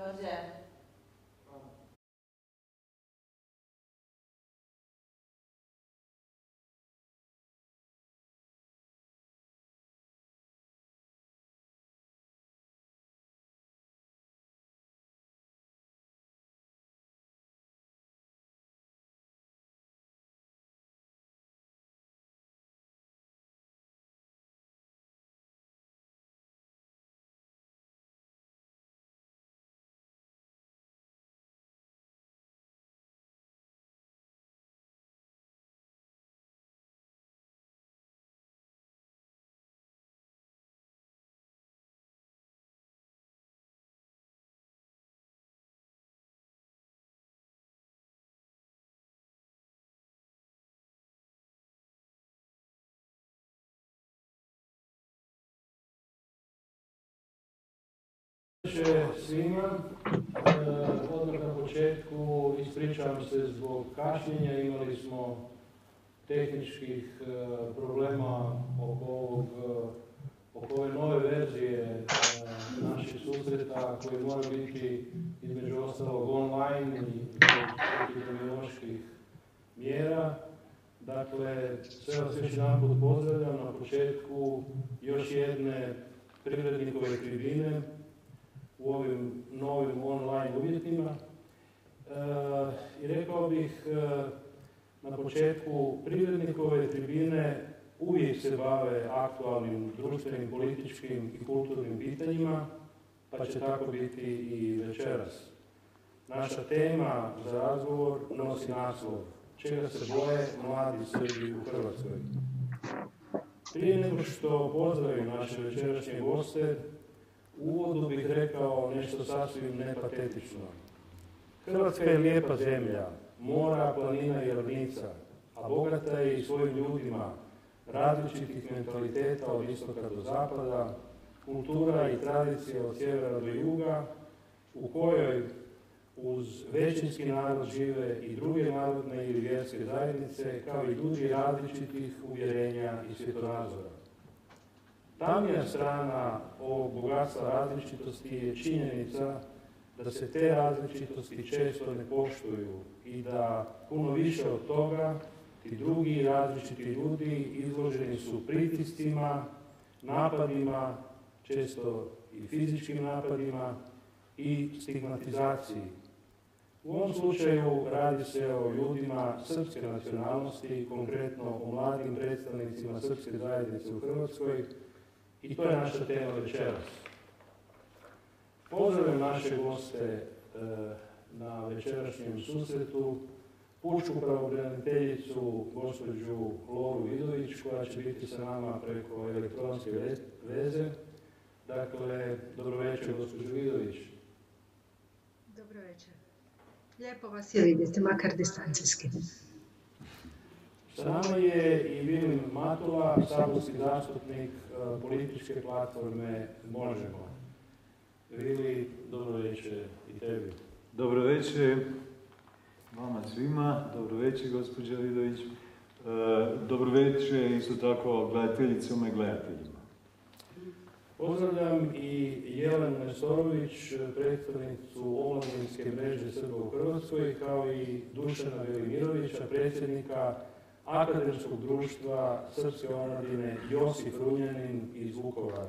了解。Đorđe. svima. E, odmah na početku ispričavam se zbog kašnjenja. Imali smo tehničkih e, problema oko ovog oko ove nove verzije e, naših susreta koji mora biti između ostalog online i epidemioloških mjera. Dakle, sve vas još jedan pozdravljam na početku još jedne privrednikove tribine u ovim novim online uvjetima. E, I rekao bih e, na početku privrednikove tribine uvijek se bave aktualnim društvenim, političkim i kulturnim pitanjima, pa će tako biti i večeras. Naša tema za razgovor nosi naslov Čega se boje mladi Srbi u Hrvatskoj. Prije nego što pozdravim naše večerašnje goste, uvodu bih rekao nešto sasvim nepatetično. Hrvatska je lijepa zemlja, mora, planina i ravnica, a bogata je i svojim ljudima, različitih mentaliteta od istoka do zapada, kultura i tradicija od sjevera do juga, u kojoj uz većinski narod žive i druge narodne ili vjerske zajednice, kao i ljudi različitih uvjerenja i svjetonazora. Tamnija strana ovog bogatstva različitosti je činjenica da se te različitosti često ne poštuju i da puno više od toga ti drugi različiti ljudi izloženi su pritiscima, napadima, često i fizičkim napadima i stigmatizaciji. U ovom slučaju radi se o ljudima srpske nacionalnosti, konkretno o mladim predstavnicima srpske zajednice u Hrvatskoj, i to je naša tema večeras. Pozdravljam naše goste e, na večerašnjem susretu, pučku pravobraniteljicu gospođu Loru Vidović koja će biti sa nama preko elektronske veze. Dakle, dobro večer gospođo Vidović. Dobro večer. Lijepo vas je vidjeti, makar distancijski. Sa nama je i Vilim Matula, saborski zastupnik e, političke platforme Možemo. Vili, dobro večer i tebi. Dobro večer vama svima, dobro večer gospođa Vidović. E, dobro večer isto tako gledateljicama i gledateljima. Pozdravljam i Jelenu Nesorović, predstavnicu omladinske mreže Srba u Hrvatskoj, kao i Dušana Velimirovića, predsjednika Akademskog društva Srpske omladine Josip Runjanin iz Vukovara.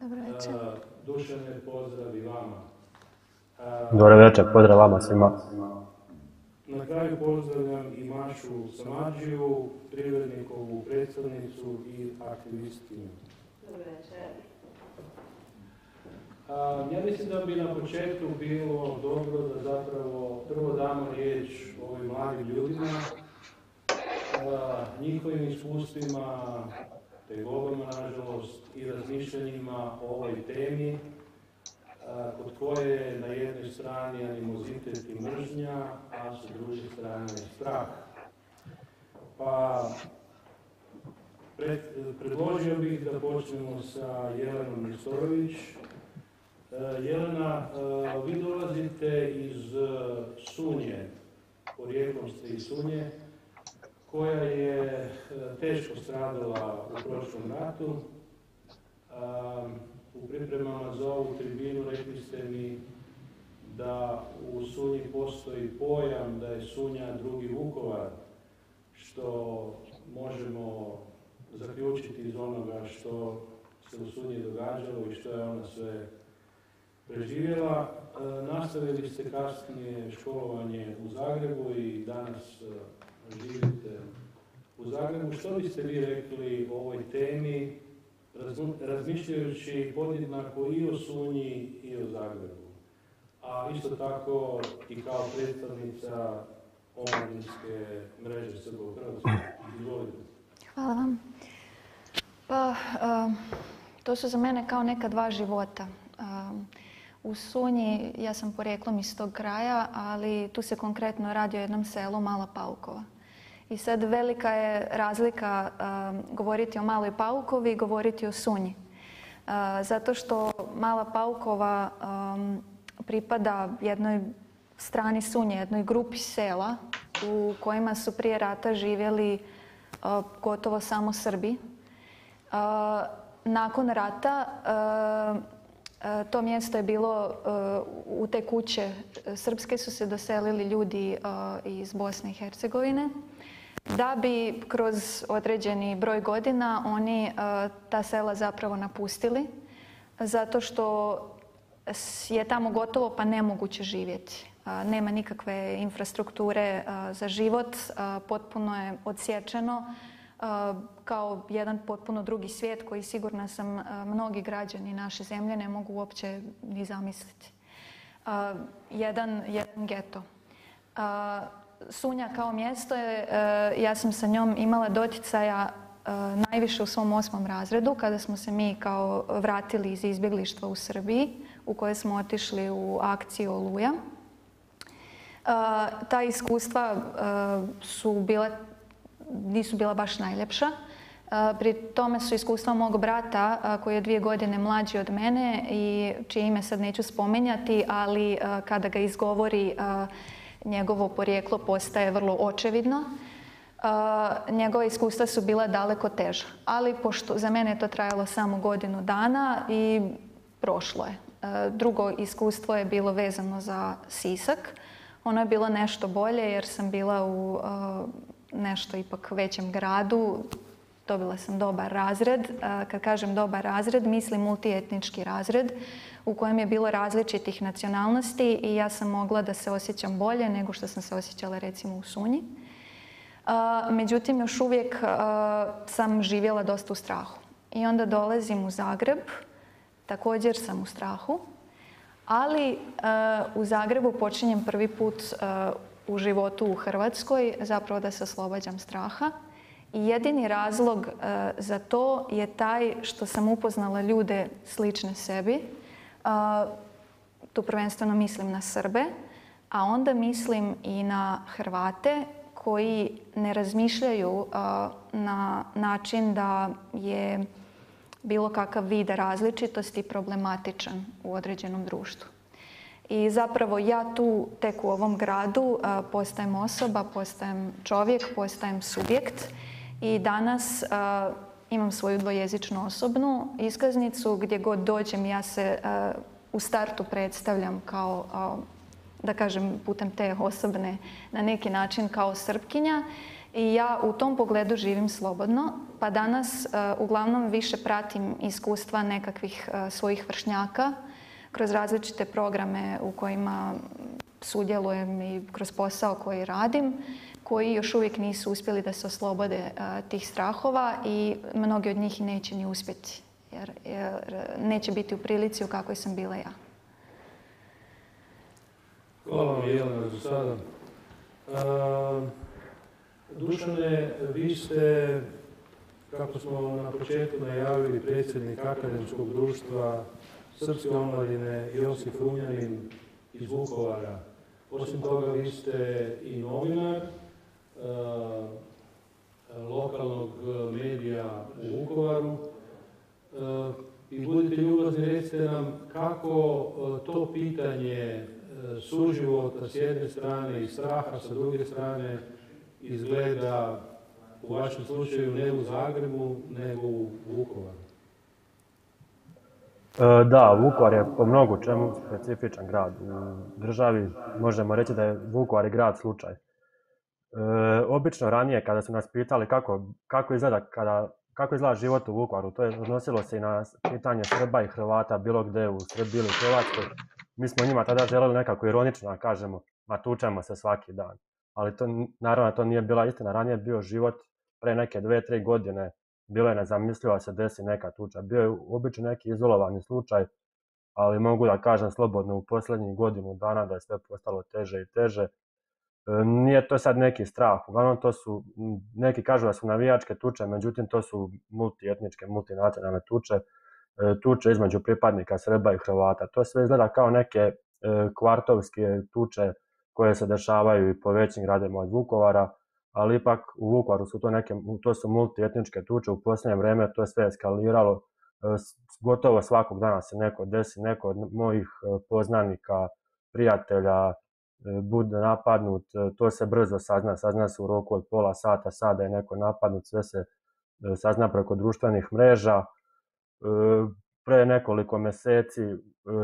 Dobro večer. Dušane, pozdrav i vama. Dobro večer, pozdrav vama svima. Na kraju pozdravljam i Mašu Samadžiju, privrednikovu predstavnicu i aktivistinu. Dobro večer. Ja mislim da bi na početku bilo dobro da zapravo prvo damo riječ ovim mladim ljudima, njihovim iskustvima, tegobama nažalost i razmišljanjima o ovoj temi, kod koje je na jednoj strani animozitet i mržnja, a sa druge strane strah. Pa predložio bih da počnemo sa Jelenom Nestorović. Jelena, vi dolazite iz Sunje, porijeklom ste iz Sunje, koja je e, teško stradala u prošlom ratu. u pripremama za ovu tribinu rekli ste mi da u Sunji postoji pojam da je Sunja drugi Vukovar, što možemo zaključiti iz onoga što se u Sunji događalo i što je ona sve preživjela. E, nastavili ste kasnije školovanje u Zagrebu i danas e, živite u Zagrebu. Što biste vi rekli o ovoj temi, razmišljajući podjednako i o Sunji i o Zagrebu? A isto tako i kao predstavnica omladinske mreže Srba u. Hvala vam. Pa, to su za mene kao neka dva života. U Sunji, ja sam porijeklom iz tog kraja, ali tu se konkretno radi o jednom selu Mala Paukova. I sad velika je razlika govoriti o Maloj Paukovi i govoriti o Sunji. zato što Mala Paukova pripada jednoj strani Sunje, jednoj grupi sela u kojima su prije rata živjeli gotovo samo Srbi. Nakon rata to mjesto je bilo u te kuće srpske su se doselili ljudi iz Bosne i Hercegovine da bi kroz određeni broj godina oni ta sela zapravo napustili zato što je tamo gotovo pa nemoguće živjeti. Nema nikakve infrastrukture za život, potpuno je odsječeno kao jedan potpuno drugi svijet koji sigurna sam mnogi građani naše zemlje ne mogu uopće ni zamisliti. Jedan, jedan geto. Sunja kao mjesto je, ja sam sa njom imala doticaja najviše u svom osmom razredu kada smo se mi kao vratili iz izbjeglištva u Srbiji u kojoj smo otišli u akciju Oluja. Ta iskustva su bila, nisu bila baš najljepša. Pri tome su iskustva mog brata koji je dvije godine mlađi od mene i čije ime sad neću spominjati, ali kada ga izgovori njegovo porijeklo postaje vrlo očevidno. Njegova iskustva su bila daleko teža, ali pošto za mene je to trajalo samo godinu dana i prošlo je. Drugo iskustvo je bilo vezano za Sisak. Ono je bilo nešto bolje jer sam bila u nešto ipak većem gradu. Dobila sam dobar razred. Kad kažem dobar razred, mislim multietnički razred u kojem je bilo različitih nacionalnosti i ja sam mogla da se osjećam bolje nego što sam se osjećala recimo u Sunji. Međutim, još uvijek sam živjela dosta u strahu. I onda dolazim u Zagreb, također sam u strahu, ali u Zagrebu počinjem prvi put u životu u Hrvatskoj zapravo da se oslobađam straha. I jedini razlog za to je taj što sam upoznala ljude slične sebi. Tu prvenstveno mislim na Srbe, a onda mislim i na Hrvate koji ne razmišljaju na način da je bilo kakav vid različitosti problematičan u određenom društvu. I zapravo ja tu tek u ovom gradu postajem osoba, postajem čovjek, postajem subjekt. I danas imam svoju dvojezičnu osobnu iskaznicu. Gdje god dođem ja se u startu predstavljam kao da kažem putem te osobne na neki način kao srpkinja. I ja u tom pogledu živim slobodno, pa danas uglavnom više pratim iskustva nekakvih svojih vršnjaka kroz različite programe u kojima sudjelujem i kroz posao koji radim, koji još uvijek nisu uspjeli da se oslobode tih strahova i mnogi od njih neće ni uspjeti jer, neće biti u prilici u kakvoj sam bila ja. Hvala vam Jelena za sada. Dušane, vi ste, kako smo na početku najavili, predsjednik Akademskog društva Srpske omladine Josif Runjanin iz Vukovara. Osim toga, vi ste i novinar lokalnog medija u Vukovaru. I budite ljubazni, recite nam kako to pitanje suživota s jedne strane i straha sa druge strane izgleda u vašem slučaju ne u Zagrebu, nego u Vukovaru? E, da, Vukovar je po mnogu čemu specifičan grad. U državi možemo reći da je Vukovar i grad slučaj. E, obično ranije kada su nas pitali kako, kako izgleda kada kako izgleda život u Vukovaru, to je odnosilo se i na pitanje Srba i Hrvata bilo gde u Srbiji ili Hrvatskoj. Mi smo njima tada želeli nekako ironično da kažemo, ma tučemo se svaki dan. Ali to, naravno, to nije bila istina. Ranije je bio život pre neke dve, tri godine bilo je nezamislivo da se desi neka tuča. Bio je obično neki izolovani slučaj, ali mogu da kažem slobodno u poslednjih godinu dana da je sve postalo teže i teže. E, nije to sad neki strah, uglavnom to su, neki kažu da su navijačke tuče, međutim to su multietničke, multinacionalne tuče, e, tuče između pripadnika Srba i Hrvata. To sve izgleda kao neke e, kvartovske tuče koje se dešavaju i po većim gradima od Vukovara, ali ipak u Vukovaru su to neke, to su multietničke tuče, u posljednje vreme to je sve eskaliralo, e, gotovo svakog dana se neko desi, neko od mojih e, poznanika, prijatelja, e, bude napadnut, to se brzo sazna, sazna se u roku od pola sata, sada je neko napadnut, sve se sazna preko društvenih mreža. Pre nekoliko meseci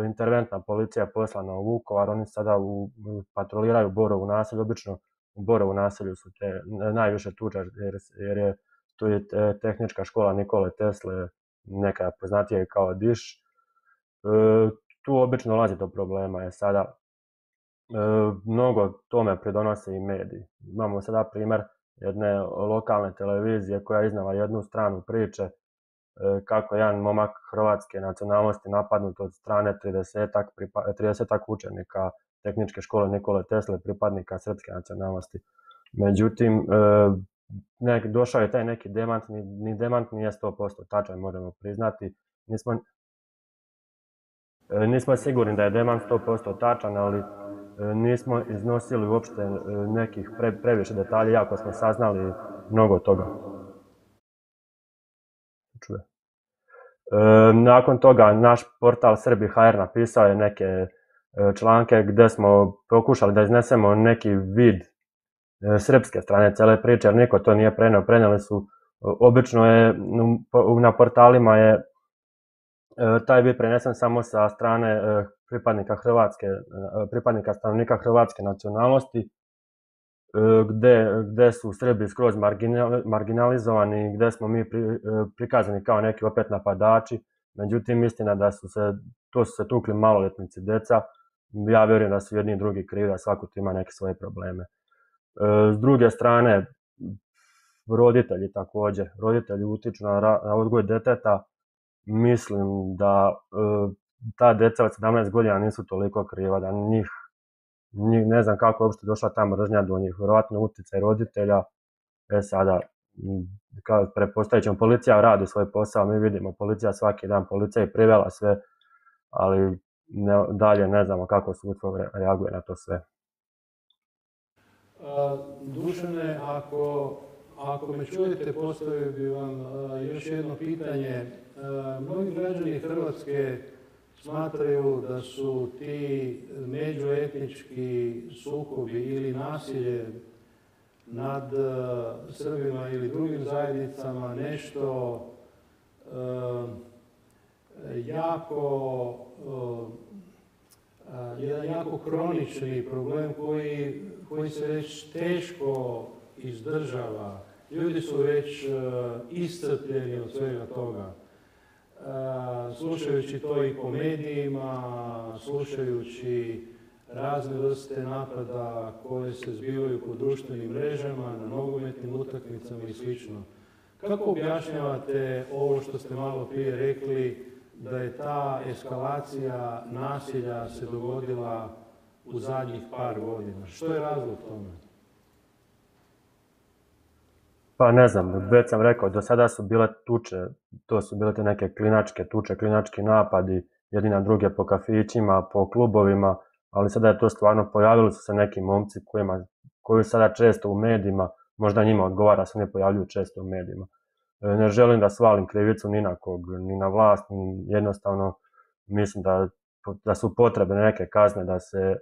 interventna policija je poslana u Vukovar, oni sada u, patroliraju Borovu naselju, obično u Borovu naselju su te najviše tuča, jer, jer je tu je tehnička škola Nikole Tesle, neka poznatija kao Diš. E, tu obično dolazi do problema, je sada e, mnogo tome pridonose i mediji. Imamo sada primer jedne lokalne televizije koja je iznala jednu stranu priče e, kako jedan momak hrvatske nacionalnosti napadnut od strane 30 30 učenika tehničke škole Nikole Tesle, pripadnika srpske nacionalnosti. Međutim, e, nek, došao je taj neki demant, ni, ni demant nije 100% tačan, možemo priznati. Nismo, e, nismo sigurni da je demant 100% tačan, ali e, nismo iznosili uopšte nekih pre, previše detalja, jako smo saznali mnogo toga. Čuje. E, nakon toga naš portal Srbi HR napisao je neke članke gde smo pokušali da iznesemo neki vid e, srpske strane cele priče, jer niko to nije preneo. Preneli su, obično je na portalima je e, taj vid prenesen samo sa strane pripadnika hrvatske, pripadnika stanovnika hrvatske nacionalnosti, gde, gde su Srbi skroz marginalizovani, gde smo mi prikazani kao neki opet napadači, međutim istina da su se, to su se tukli maloletnici deca, ja verujem da su jedni i drugi krivi, da svako tu ima neke svoje probleme. E, s druge strane, roditelji takođe, roditelji utiču na, odgoj deteta, mislim da e, ta deca od 17 godina nisu toliko kriva, da njih, njih ne znam kako je uopšte došla ta mržnja do njih, verovatno uticaj roditelja, e sada, kao prepostavit ćemo, policija radi svoj posao, mi vidimo, policija svaki dan, policija je privela sve, ali ne, dalje ne znamo kako sudstvo reaguje na to sve. Dušane, ako, ako me čujete, postavio bi vam još jedno pitanje. Mnogi građani Hrvatske smatraju da su ti međuetnički sukobi ili nasilje nad Srbima ili drugim zajednicama nešto jako jedan jako kronični problem koji, koji se već teško izdržava. Ljudi su već iscrpljeni od svega toga. Slušajući to i po medijima, slušajući razne vrste napada koje se zbivaju po društvenim mrežama, na nogometnim utakmicama i sl. Kako objašnjavate ovo što ste malo prije rekli, da je ta eskalacija nasilja se dogodila u zadnjih par godina. Što je razlog tome? Pa ne znam, već sam rekao, do sada su bile tuče, to su bile te neke klinačke tuče, klinački napadi, jedni na druge po kafićima, po klubovima, ali sada je to stvarno, pojavili su se neki momci kojima, koji sada često u medijima, možda njima odgovara se ne pojavljuju često u medijima. E, ne želim da svalim krivicu ni na kog, ni na vlast, jednostavno mislim da, da su potrebne neke kazne, da se,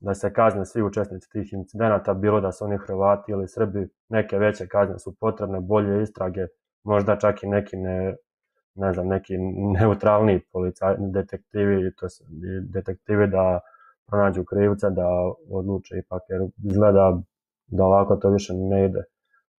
da se kazne svi učesnici tih incidenata, bilo da su oni Hrvati ili Srbi, neke veće kazne su potrebne, bolje istrage, možda čak i neki ne, ne znam, neki neutralni policaj, detektivi, to detektivi da pronađu krivca, da odluče ipak, jer izgleda da ovako to više ne ide.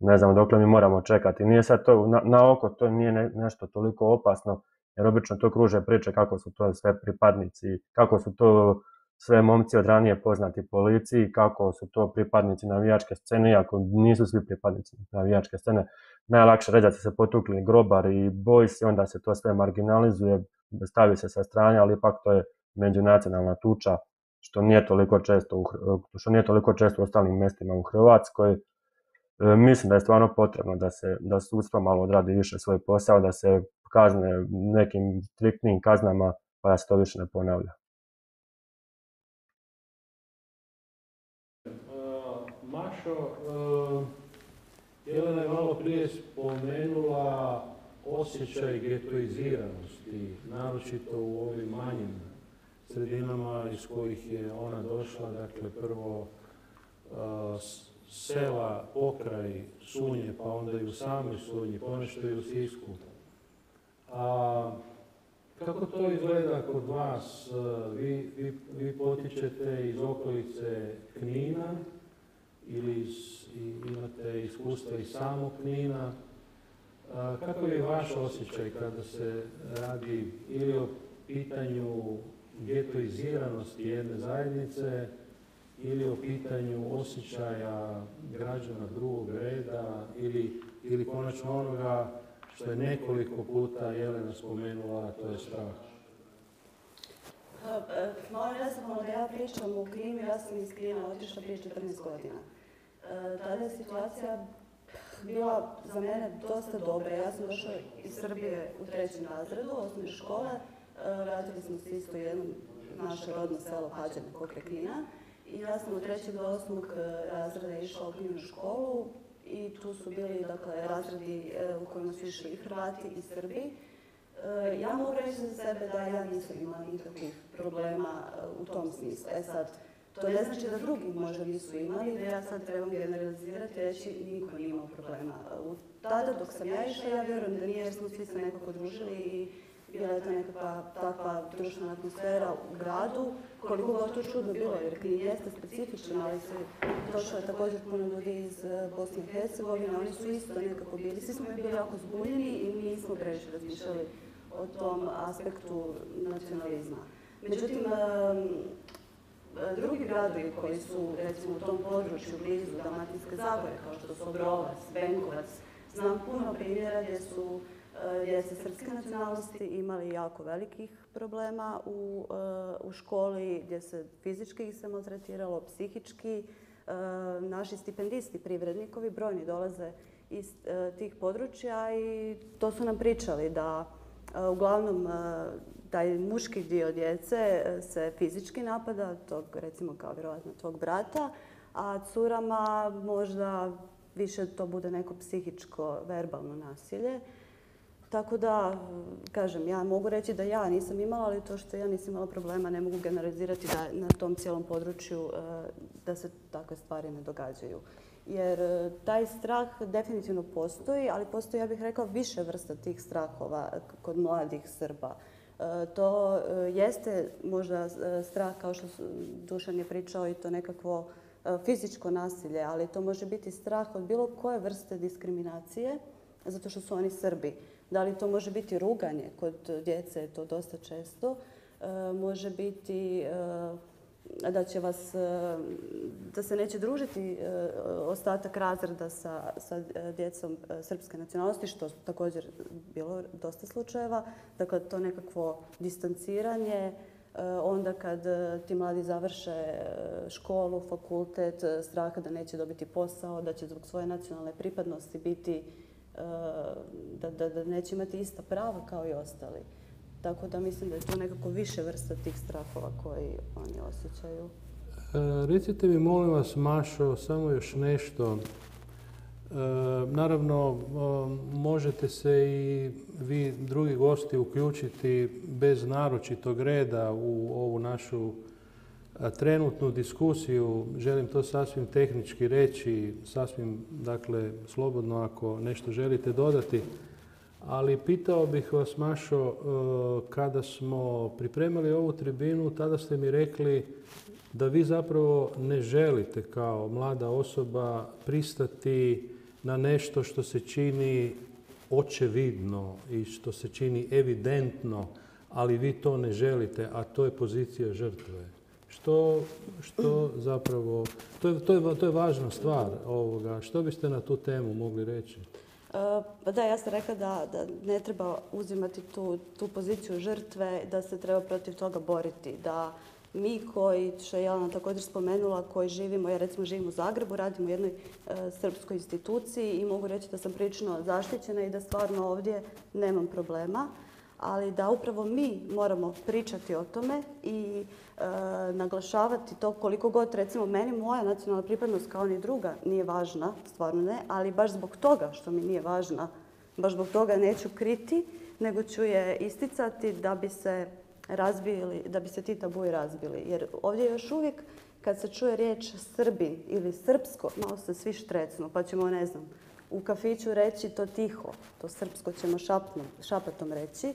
Ne znam dokle mi moramo čekati. Nije sad to, na, na oko to nije ne, nešto toliko opasno, jer obično to kruže priče kako su to sve pripadnici, kako su to sve momci od ranije poznati policiji, kako su to pripadnici navijačke scene, iako nisu svi pripadnici navijačke scene. Najlakše reći da su se potukli grobar i boys i onda se to sve marginalizuje, stavi se sa strane, ali ipak to je međunacionalna tuča, što nije toliko često u, što nije toliko često u ostalim mestima u Hrvatskoj. E, mislim da je stvarno potrebno da se da sudstvo malo odradi više svoj posao, da se kazne nekim striktnim kaznama, pa da se to više ne ponavlja. Mašo, Jelena je malo prije spomenula osjećaj getoiziranosti, naročito u ovim manjim sredinama iz kojih je ona došla, dakle prvo sela pokraj Sunje, pa onda i u samoj Sunji, ponešto i u Sisku. A, kako to izgleda kod vas? Vi, vi, vi potičete iz okolice Knina, ili imate iskustva iz samog Knina. Kako je vaš osjećaj kada se radi ili o pitanju getoiziranosti jedne zajednice ili o pitanju osjećaja građana drugog reda ili, ili konačno onoga što je nekoliko puta Jelena spomenula, to je strah? Moram ja sam da ja pričam u ja sam iz Krima otišla prije 14 godina. E, tada je situacija bila za mene dosta dobra. Ja sam došla iz Srbije u trećem razredu, osnovne škole. E, radili smo se isto jedno naše rodno selo Pađane pokraj Knina. I ja sam u trećeg do osmog e, razreda išla u Kninu školu i tu su bili dakle, razredi u kojima su išli i Hrvati i Srbi. Ja mogu reći za sebe da ja nisam imala nikakvih problema u tom smislu. E sad, to ne znači da drugi možda nisu imali, da ja sad trebam generalizirati reći niko nije imao problema. Tada dok sam ja išla, ja vjerujem da nije jer smo svi se nekako družili i bila je to nekakva takva društvena atmosfera u gradu, koliko god to čudno bilo, jer Knin jeste specifičan, ali se došlo je također puno ljudi iz eh, Bosne i Hercegovine, oni su isto nekako bili, svi smo bili jako zbunjeni i mi nismo previše razmišljali o tom aspektu nacionalizma. Međutim, drugi gradovi koji su recimo u tom području blizu Dalmatinske Zagore, kao što su Obrovac, Benkovac, znam puno primjera gdje su djece srpske nacionalnosti imali jako velikih problema u, u školi, gdje se fizički ih se maltretiralo, psihički. Naši stipendisti, privrednikovi, brojni dolaze iz tih područja i to su nam pričali da uglavnom taj muški dio djece e, se fizički napada, tog recimo kao vjerojatno tog brata, a curama možda više to bude neko psihičko, verbalno nasilje. Tako da, kažem, ja mogu reći da ja nisam imala, ali to što ja nisam imala problema ne mogu generalizirati da na tom cijelom području e, da se takve stvari ne događaju. Jer e, taj strah definitivno postoji, ali postoji, ja bih rekla, više vrsta tih strahova kod mladih Srba. E, to jeste možda strah, kao što Dušan je pričao, i to nekakvo fizičko nasilje, ali to može biti strah od bilo koje vrste diskriminacije, zato što su oni Srbi. Da li to može biti ruganje, kod djece to dosta često, može biti da će vas, e, da se neće družiti e, ostatak razreda sa, sa e, djecom srpske nacionalnosti, što također bilo dosta slučajeva. Dakle, to nekakvo distanciranje, onda kad ti mladi završe školu, fakultet, straha da neće dobiti posao, da će zbog svoje nacionalne pripadnosti biti, da, da, da neće imati ista prava kao i ostali. Tako da mislim da je to nekako više vrsta tih strahova koji oni osjećaju. E, recite mi, molim vas, Mašo, samo još nešto. E, naravno, e, možete se i vi drugi gosti uključiti bez naročitog reda u ovu našu trenutnu diskusiju. Želim to sasvim tehnički reći, sasvim, dakle, slobodno ako nešto želite dodati Ali pitao bih vas, Mašo, e, kada smo pripremali ovu tribinu, tada ste mi rekli da vi zapravo ne želite kao mlada osoba pristati na nešto što se čini očevidno i što se čini evidentno, ali vi to ne želite, a to je pozicija žrtve. Što, zapravo, to je, važna stvar ovoga. Što biste na tu temu mogli reći? Pa da, ja sam rekla da, ne treba uzimati tu, poziciju žrtve, da se treba protiv toga boriti, da mi koji, što je Jelena također spomenula, koji živimo, ja recimo živim u Zagrebu, radim u jednoj e, srpskoj instituciji i mogu reći da sam prilično zaštićena i da stvarno ovdje nemam problema, ali da upravo mi moramo pričati o tome i e, naglašavati to koliko god, recimo meni moja nacionalna pripadnost kao ni druga nije važna, stvarno ne, ali baš zbog toga što mi nije važna, baš zbog toga neću kriti, nego ću je isticati da bi se razbili, da bi se ti tabuji razbili. Jer ovdje još uvijek kad se čuje riječ Srbin ili srpsko, malo se svi štrecnu, pa ćemo, ne znam, u kafiću reći to tiho, to srpsko ćemo šapnom, šapatom reći.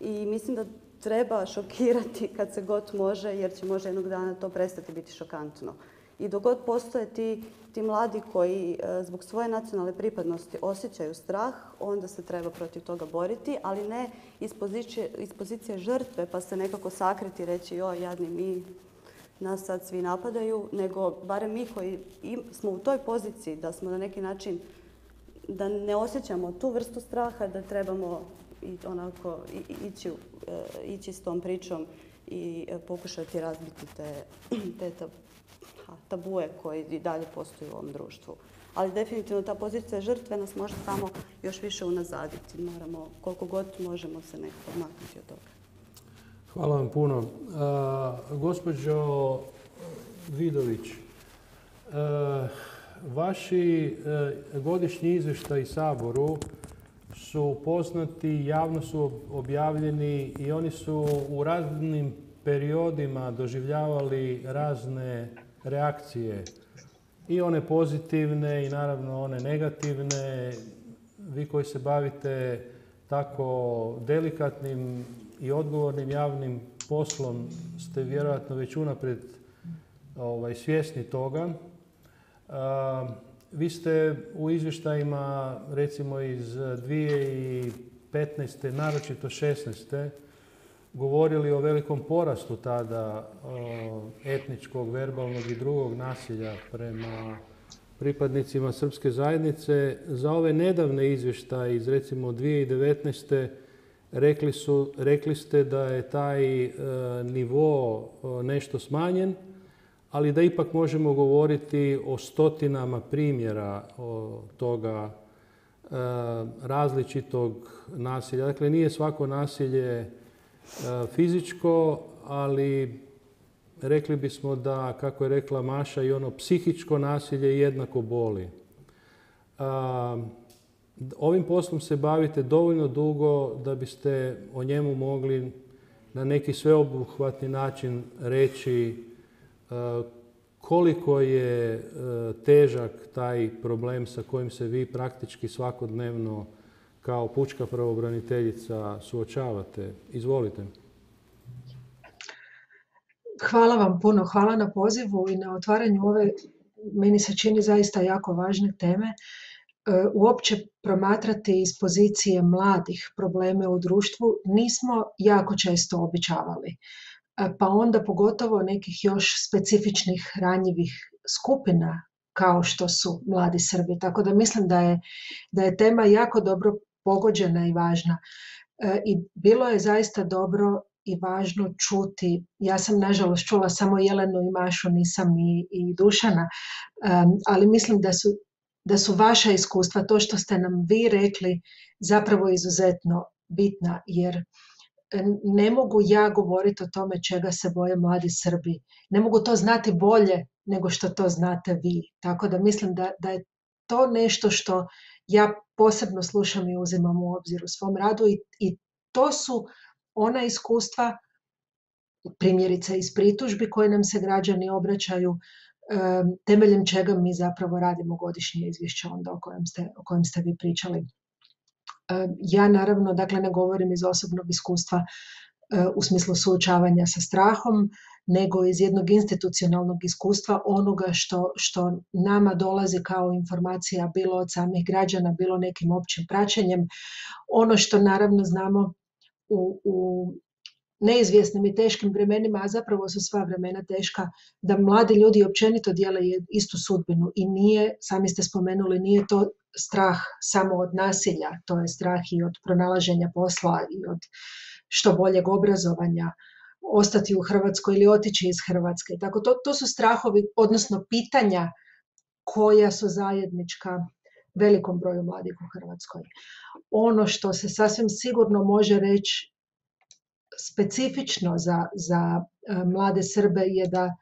I mislim da treba šokirati kad se god može, jer će možda jednog dana to prestati biti šokantno. I dok god postoje ti, ti mladi koji e, zbog svoje nacionalne pripadnosti osjećaju strah, onda se treba protiv toga boriti, ali ne iz pozicije, iz pozicije žrtve pa se nekako sakriti i reći joj, jadni mi, nas sad svi napadaju, nego barem mi koji smo u toj poziciji da smo na neki način, da ne osjećamo tu vrstu straha, da trebamo i onako ići, e, ići s tom pričom i e, pokušati razbiti te, te tabue koji i dalje postoji u ovom društvu. Ali definitivno ta pozicija žrtve nas može samo još više unazaditi. Moramo, koliko god možemo se nekako maknuti od toga. Hvala vam puno. Uh, Vidović, vaši godišnji izvještaj Saboru su poznati, javno su objavljeni i oni su u raznim periodima doživljavali razne reakcije i one pozitivne i naravno one negativne. Vi koji se bavite tako delikatnim i odgovornim javnim poslom ste vjerojatno već unaprijed ovaj, svjesni toga. Vi ste u izvještajima recimo iz 2015. naročito 16 govorili o velikom porastu tada etničkog, verbalnog i drugog nasilja prema pripadnicima srpske zajednice. Za ove nedavne izvještaje iz recimo 2019. Rekli, su, rekli ste da je taj e, nivo nešto smanjen, ali da ipak možemo govoriti o stotinama primjera toga e, različitog nasilja. Dakle, nije svako nasilje E, fizičko, ali rekli bismo da, kako je rekla Maša, i ono psihičko nasilje jednako boli. E, ovim poslom se bavite dovoljno dugo da biste o njemu mogli na neki sveobuhvatni način reći koliko je težak taj problem sa kojim se vi praktički svakodnevno kao pučka pravobraniteljica suočavate. Izvolite. Hvala vam puno, hvala na pozivu i na otvaranju ove, meni se čini zaista jako važne teme. E, uopće promatrati iz pozicije mladih probleme u društvu nismo jako često običavali. E, pa onda pogotovo nekih još specifičnih ranjivih skupina kao što su mladi Srbi. Tako da mislim da je, da je tema jako dobro pogođena i važna. E, I bilo je zaista dobro i važno čuti, ja sam nažalost čula samo Jelenu i Mašu, nisam i, i Dušana, ali mislim da su, da su vaša iskustva, to što ste nam vi rekli, zapravo izuzetno bitna, jer ne mogu ja govoriti o tome čega se boje mladi Srbi. Ne mogu to znati bolje nego što to znate vi. Tako da mislim da, da je to nešto što ja posebno slušam i uzimam u obzir u svom radu i, i to su ona iskustva, primjerice iz pritužbi koje nam se građani obraćaju, temeljem čega mi zapravo radimo godišnje izvješće onda o kojem ste, o kojem ste vi pričali. Ja naravno, dakle, ne govorim iz osobnog iskustva u smislu suočavanja sa strahom, nego iz jednog institucionalnog iskustva onoga što, što nama dolazi kao informacija bilo od samih građana, bilo nekim općim praćenjem. Ono što naravno znamo u, u neizvjesnim i teškim vremenima, a zapravo su sva vremena teška, da mladi ljudi općenito dijele istu sudbinu i nije, sami ste spomenuli, nije to strah samo od nasilja, to je strah i od pronalaženja posla i od što boljeg obrazovanja, ostati u Hrvatskoj ili otići iz Hrvatske. Tako to, to su strahovi, odnosno pitanja koja su zajednička velikom broju mladih u Hrvatskoj. Ono što se sasvim sigurno može reći specifično za, za e, mlade Srbe je da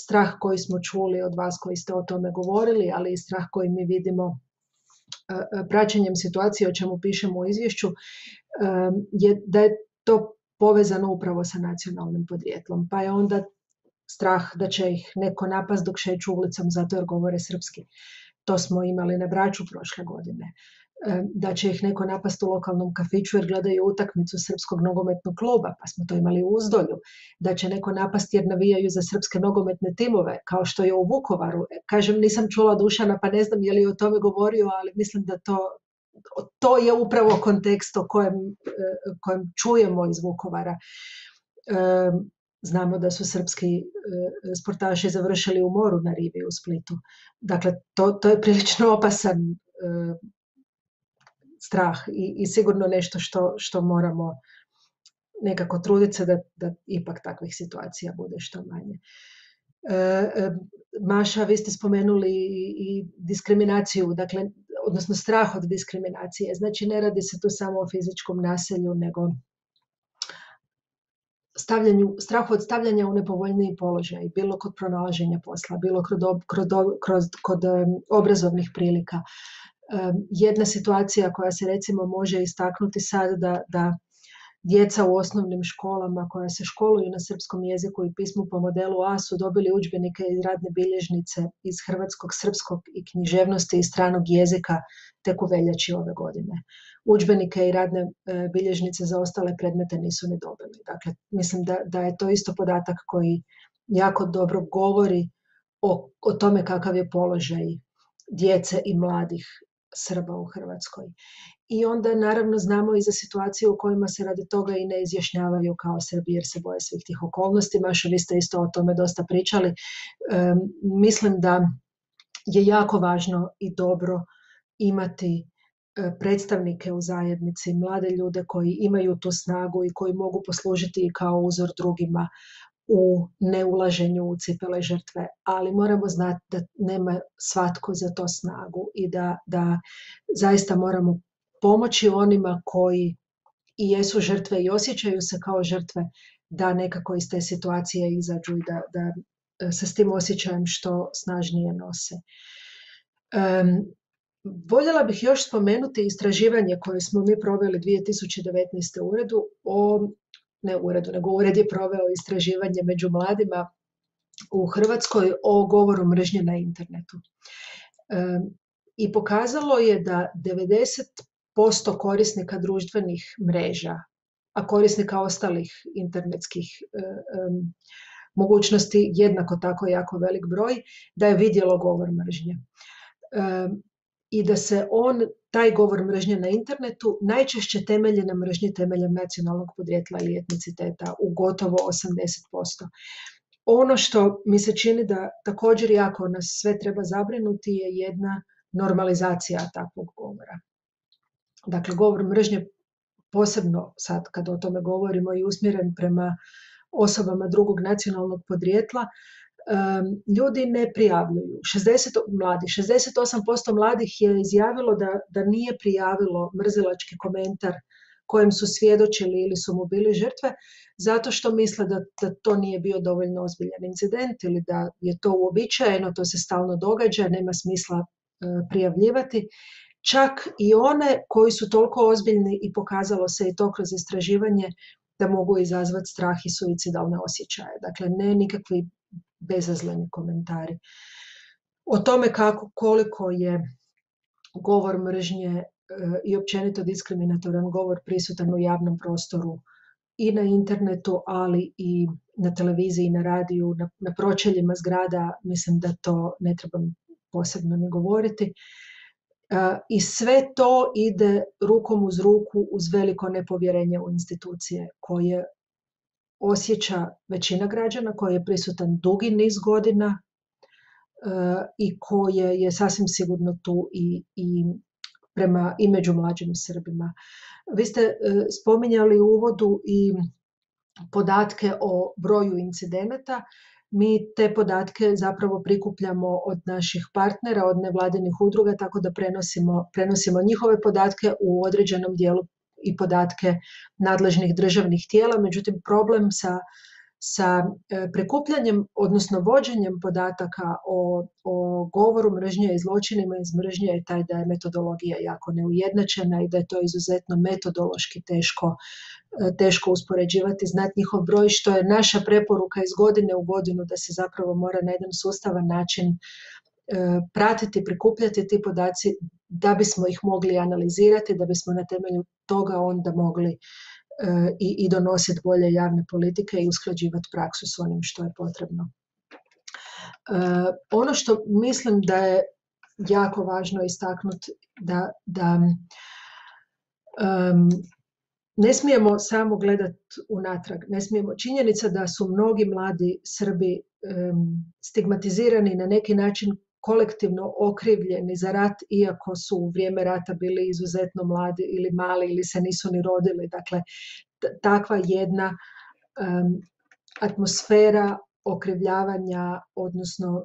strah koji smo čuli od vas koji ste o tome govorili, ali i strah koji mi vidimo praćenjem situacije o čemu pišemo u izvješću, je da je to povezano upravo sa nacionalnim podrijetlom. Pa je onda strah da će ih neko napast dok šeću ulicom zato jer govore srpski. To smo imali na Braću prošle godine. E, da će ih neko napast u lokalnom kafiću jer gledaju utakmicu srpskog nogometnog kluba, pa smo to imali u Uzdolju. Da će neko napast jer navijaju za srpske nogometne timove, kao što je u Vukovaru. E, kažem, nisam čula Dušana, pa ne znam je li o tome govorio, ali mislim da to to je upravo kontekst o kojem, e, kojem čujemo iz Vukovara. Znamo da su srpski sportaši završili u moru na rivi u Splitu. Dakle, to, to je prilično opasan strah i, i sigurno nešto što, što moramo nekako truditi se da, da ipak takvih situacija bude što manje. Maša, vi ste spomenuli i diskriminaciju, dakle odnosno strah od diskriminacije. Znači ne radi se tu samo o fizičkom naselju, nego stavljanju, strahu od stavljanja u nepovoljniji položaj, bilo kod pronalaženja posla, bilo kod, kod, kroz, kod obrazovnih prilika. Jedna situacija koja se recimo može istaknuti sad da, da djeca u osnovnim školama koja se školuju na srpskom jeziku i pismu po modelu A su dobili udžbenike iz radne bilježnice iz hrvatskog, srpskog i književnosti i stranog jezika tek u veljači ove godine. Udžbenike i radne e, bilježnice za ostale predmete nisu ni dobili. Dakle, mislim da, da je to isto podatak koji jako dobro govori o, o tome kakav je položaj djece i mladih Srba u Hrvatskoj. I onda naravno znamo i za situacije u kojima se radi toga i ne izjašnjavaju kao Srbi jer se boje svih tih okolnosti. Maša, vi ste isto o tome dosta pričali. mislim da je jako važno i dobro imati e, predstavnike u zajednici, mlade ljude koji imaju tu snagu i koji mogu poslužiti kao uzor drugima u neulaženju u cipele žrtve, ali moramo znati da nema svatko za to snagu i da, da zaista moramo pomoći onima koji i jesu žrtve i osjećaju se kao žrtve da nekako iz te situacije izađu i da, da e, se s tim osjećajem što snažnije nose. Um, voljela bih još spomenuti istraživanje koje smo mi proveli 2019. u uredu o ne uredu, nego ured je proveo istraživanje među mladima u Hrvatskoj o govoru mržnje na internetu. I pokazalo je da 90% korisnika društvenih mreža, a korisnika ostalih internetskih mogućnosti jednako tako jako velik broj, da je vidjelo govor mržnje i da se on, taj govor mržnje na internetu, najčešće temelji na mržnji temeljem nacionalnog podrijetla ili etniciteta u gotovo 80%. Ono što mi se čini da također jako nas sve treba zabrinuti je jedna normalizacija takvog govora. Dakle, govor mržnje posebno sad kad o tome govorimo i usmjeren prema osobama drugog nacionalnog podrijetla, ljudi ne prijavljuju. 60, mladi, 68% mladih je izjavilo da, da nije prijavilo mrzilački komentar kojem su svjedočili ili su mu bili žrtve, zato što misle da, da to nije bio dovoljno ozbiljan incident ili da je to uobičajeno, to se stalno događa, nema smisla e, prijavljivati. Čak i one koji su toliko ozbiljni i pokazalo se i to kroz istraživanje da mogu izazvati strah i suicidalne osjećaje. Dakle, ne nikakvi bezazleni komentari. O tome kako, koliko je govor mržnje i općenito diskriminatoran govor prisutan u javnom prostoru i na internetu, ali i na televiziji na radiju, na, na pročeljima zgrada, mislim da to ne trebam posebno ni govoriti. I sve to ide rukom uz ruku uz veliko nepovjerenje u institucije koje osjeća većina građana, koji je prisutan dugi niz godina i koje je sasvim sigurno tu i, i prema i među mlađim Srbima. Vi ste e, spominjali u uvodu i podatke o broju incidenata. Mi te podatke zapravo prikupljamo od naših partnera, od nevladinih udruga, tako da prenosimo, prenosimo njihove podatke u određenom dijelu i podatke nadležnih državnih tijela. Međutim, problem sa sa e, prekupljanjem, odnosno vođenjem podataka o, o govoru mržnje i zločinima iz mržnje je taj da je metodologija jako neujednačena i da je to izuzetno metodološki teško, e, teško uspoređivati, znati njihov broj, što je naša preporuka iz godine u godinu da se zapravo mora na jedan sustavan način e, pratiti, prikupljati ti podaci da bismo ih mogli analizirati, da bismo na temelju toga onda mogli i, i donositi bolje javne politike i usklađivati praksu s onim što je potrebno. E, ono što mislim da je jako važno istaknuti da, da um, ne smijemo samo gledati unatrag, ne smijemo. Činjenica da su mnogi mladi Srbi um, stigmatizirani na neki način kolektivno okrivljeni za rat, iako su u vrijeme rata bili izuzetno mladi ili mali ili se nisu ni rodili. Dakle, takva jedna um, atmosfera okrivljavanja, odnosno um,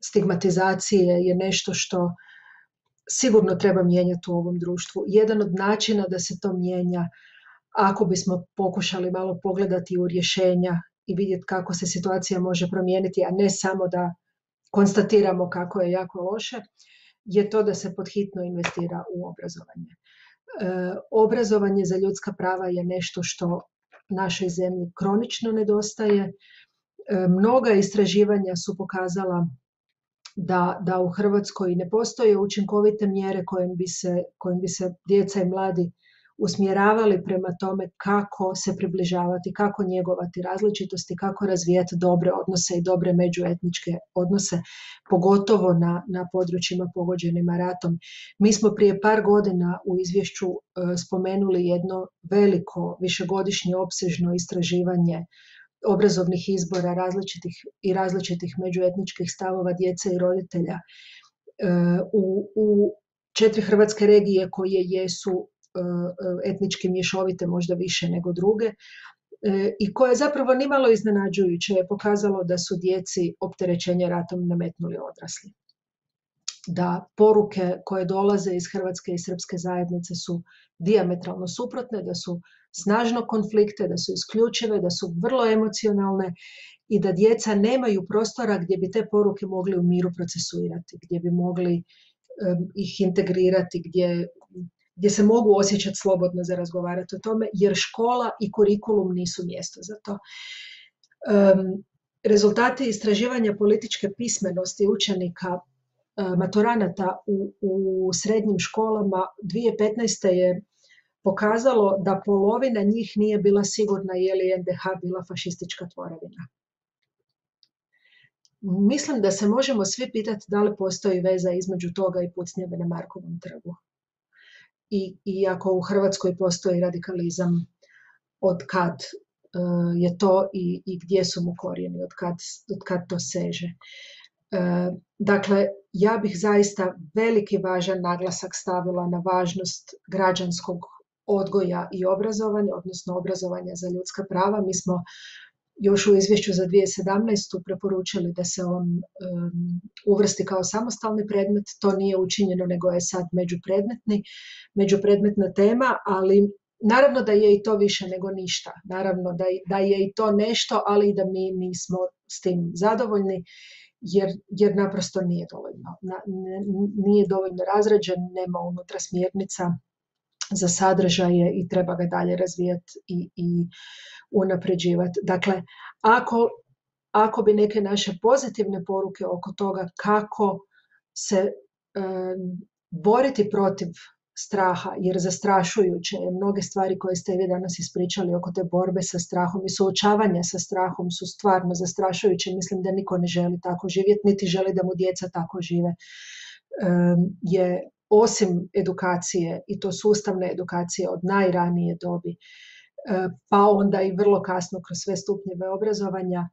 stigmatizacije je nešto što sigurno treba mijenjati u ovom društvu. Jedan od načina da se to mijenja, ako bismo pokušali malo pogledati u rješenja i vidjeti kako se situacija može promijeniti, a ne samo da konstatiramo kako je jako loše, je to da se podhitno investira u obrazovanje. E, obrazovanje za ljudska prava je nešto što našoj zemlji kronično nedostaje. E, mnoga istraživanja su pokazala da, da u Hrvatskoj ne postoje učinkovite mjere kojim bi se, kojim bi se djeca i mladi usmjeravali prema tome kako se približavati, kako njegovati različitosti, kako razvijati dobre odnose i dobre međuetničke odnose, pogotovo na, na područjima pogođenima ratom. Mi smo prije par godina u izvješću e, spomenuli jedno veliko, višegodišnje opsežno istraživanje obrazovnih izbora različitih i različitih međuetničkih stavova djece i roditelja e, u, u četiri hrvatske regije koje jesu etnički mješovite možda više nego druge e, i koje zapravo nimalo iznenađujuće je pokazalo da su djeci opterećenje ratom nametnuli odrasli. Da poruke koje dolaze iz Hrvatske i Srpske zajednice su diametralno suprotne, da su snažno konflikte, da su isključive, da su vrlo emocionalne i da djeca nemaju prostora gdje bi te poruke mogli u miru procesuirati, gdje bi mogli ih integrirati, gdje gdje se mogu osjećati slobodno za razgovarati o tome, jer škola i kurikulum nisu mjesto za to. Um, rezultati istraživanja političke pismenosti učenika uh, maturanata u, u srednjim školama 2015. je pokazalo da polovina njih nije bila sigurna je li NDH bila fašistička tvorevina. Mislim da se možemo svi pitati da li postoji veza između toga i pucnjeve na Markovom trgu i iako u Hrvatskoj postoji radikalizam od kad e, je to i, i gdje su mu korijeni, od kad, od kad to seže. E, dakle, ja bih zaista veliki važan naglasak stavila na važnost građanskog odgoja i obrazovanja, odnosno obrazovanja za ljudska prava. Mi smo još u izvješću za 2017. preporučili da se on um, uvrsti kao samostalni predmet. To nije učinjeno, nego je sad međupredmetni, međupredmetna tema, ali naravno da je i to više nego ništa. Naravno da, da je i to nešto, ali da mi nismo s tim zadovoljni, jer, jer naprosto nije dovoljno. Na, nije dovoljno razrađen, nema unutra smjernica za sadržaje i treba ga dalje razvijati i, i unapređivati. Dakle, ako, ako bi neke naše pozitivne poruke oko toga kako se boriti protiv straha, jer zastrašujuće je mnoge stvari koje ste vi danas ispričali oko te borbe sa strahom i suočavanja sa strahom su stvarno zastrašujuće. Mislim da niko ne želi tako živjeti, niti želi da mu djeca tako žive. Je osim edukacije i to sustavne edukacije od najranije dobi, e, pa onda i vrlo kasno kroz sve stupnjeve obrazovanja,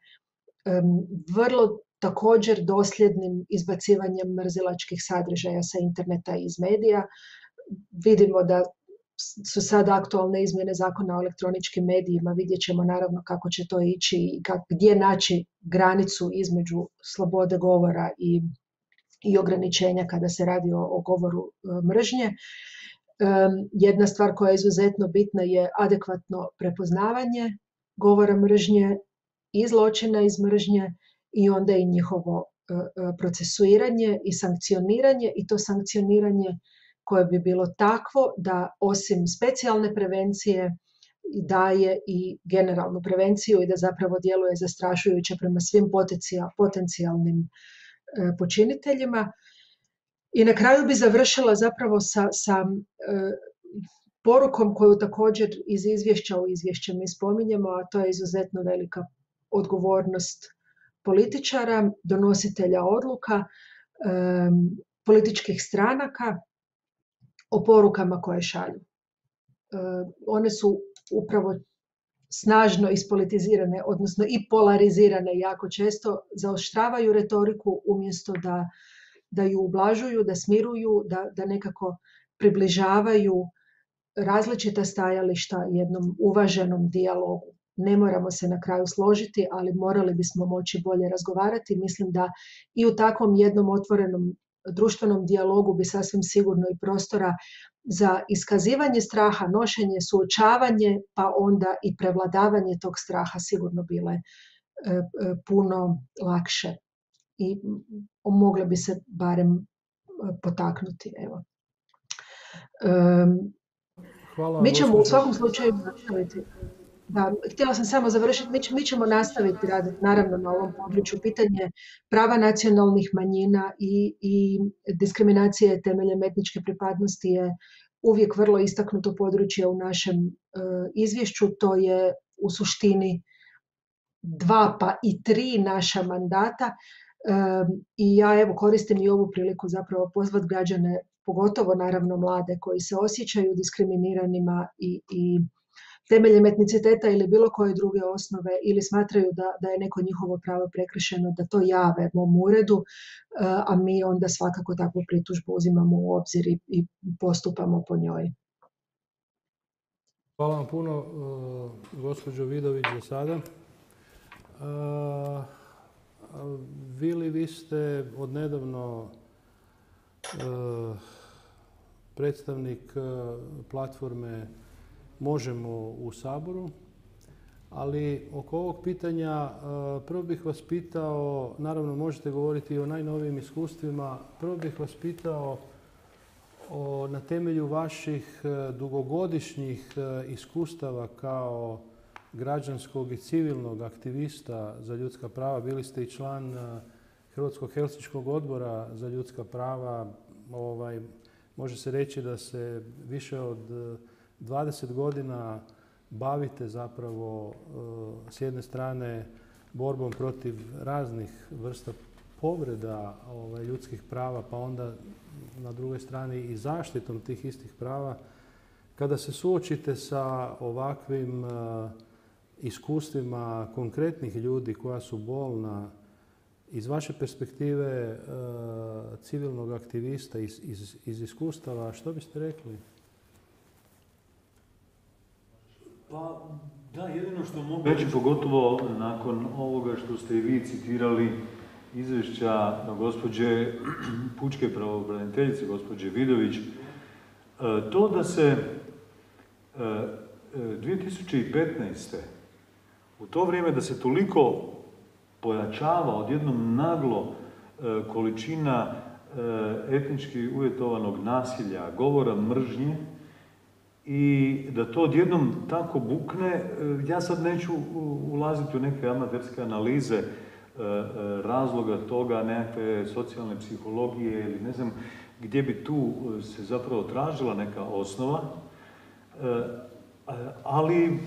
vrlo također dosljednim izbacivanjem mrzilačkih sadržaja sa interneta i iz medija. Vidimo da su sad aktualne izmjene zakona o elektroničkim medijima, vidjet ćemo naravno kako će to ići i gdje naći granicu između slobode govora i, i ograničenja kada se radi o, o govoru e, mržnje. Jedna stvar koja je izuzetno bitna je adekvatno prepoznavanje govora mržnje i zločina iz mržnje i onda i njihovo e, e, procesuiranje i sankcioniranje i to sankcioniranje koje bi bilo takvo da osim specijalne prevencije daje i generalnu prevenciju i da zapravo djeluje zastrašujuće prema svim potencijalnim e, počiniteljima. I na kraju bi završila zapravo sa, sa porukom koju također iz izvješća u izvješće mi spominjemo, a to je izuzetno velika odgovornost političara, donositelja odluka, političkih stranaka o porukama koje šalju. One su upravo snažno ispolitizirane, odnosno i polarizirane jako često, zaoštravaju retoriku umjesto da, da ju ublažuju, da smiruju, da, da nekako približavaju različita stajališta jednom uvaženom dijalogu ne moramo se na kraju složiti, ali morali bismo moći bolje razgovarati. Mislim da i u takvom jednom otvorenom društvenom dijalogu bi sasvim sigurno i prostora za iskazivanje straha, nošenje, suočavanje, pa onda i prevladavanje tog straha sigurno bile e, e, puno lakše i mogle bi se barem e, potaknuti. Evo. Hvala, Mi ćemo u svakom slučaju nastaviti. Da, htjela sam samo završiti, mi, mi ćemo nastaviti raditi naravno na ovom području. Pitanje prava nacionalnih manjina i, i diskriminacije temeljem etničke pripadnosti je uvijek vrlo istaknuto područje u našem e, izvješću. To je u suštini dva pa i tri naša mandata. E, I ja evo koristim i ovu priliku zapravo pozvat građane, pogotovo naravno mlade koji se osjećaju diskriminiranima i, i temeljem etniciteta ili bilo koje druge osnove ili smatraju da, da je neko njihovo pravo prekršeno, da to jave mom uredu, eh, a mi onda svakako takvu pritužbu uzimamo u obzir i postupamo po njoj. Hvala vam puno, eh, gospođo Vidović, za sada. Eh, Vili, vi ste odnedavno predstavnik platforme možemo u Saboru. Ali oko ovog pitanja e, prvo bih vas pitao, naravno možete govoriti o najnovijim iskustvima, prvo bih vas pitao na temelju vaših e, dugogodišnjih e, iskustava kao građanskog i civilnog aktivista za ljudska prava. Bili ste i član Hrvatskog helsičkog odbora za ljudska prava. Ovaj, može se reći da se više od 20 godina bavite zapravo e, s jedne strane borbom protiv raznih vrsta povreda ovaj, ljudskih prava, pa onda na drugoj strani i zaštitom tih istih prava. Kada se suočite sa ovakvim iskustvima konkretnih ljudi koja su bolna, iz vaše perspektive e, civilnog aktivista, iz, iz, iz iskustava, što biste rekli? Pa da, jedino što mogu reći, pogotovo nakon ovoga što ste i vi citirali izvješća gospođe Pučke pravobraniteljice, gospođe Vidović, e, to da se 2015. E, u to vrijeme da se toliko pojačava odjednom naglo e, količina etnički uvjetovanog nasilja, govora mržnje, i da to odjednom tako bukne, e, ja sad neću ulaziti u neke amaterske analize e, e, razloga toga, nekakve socijalne psihologije ili ne znam, gdje bi tu se zapravo tražila neka osnova, ali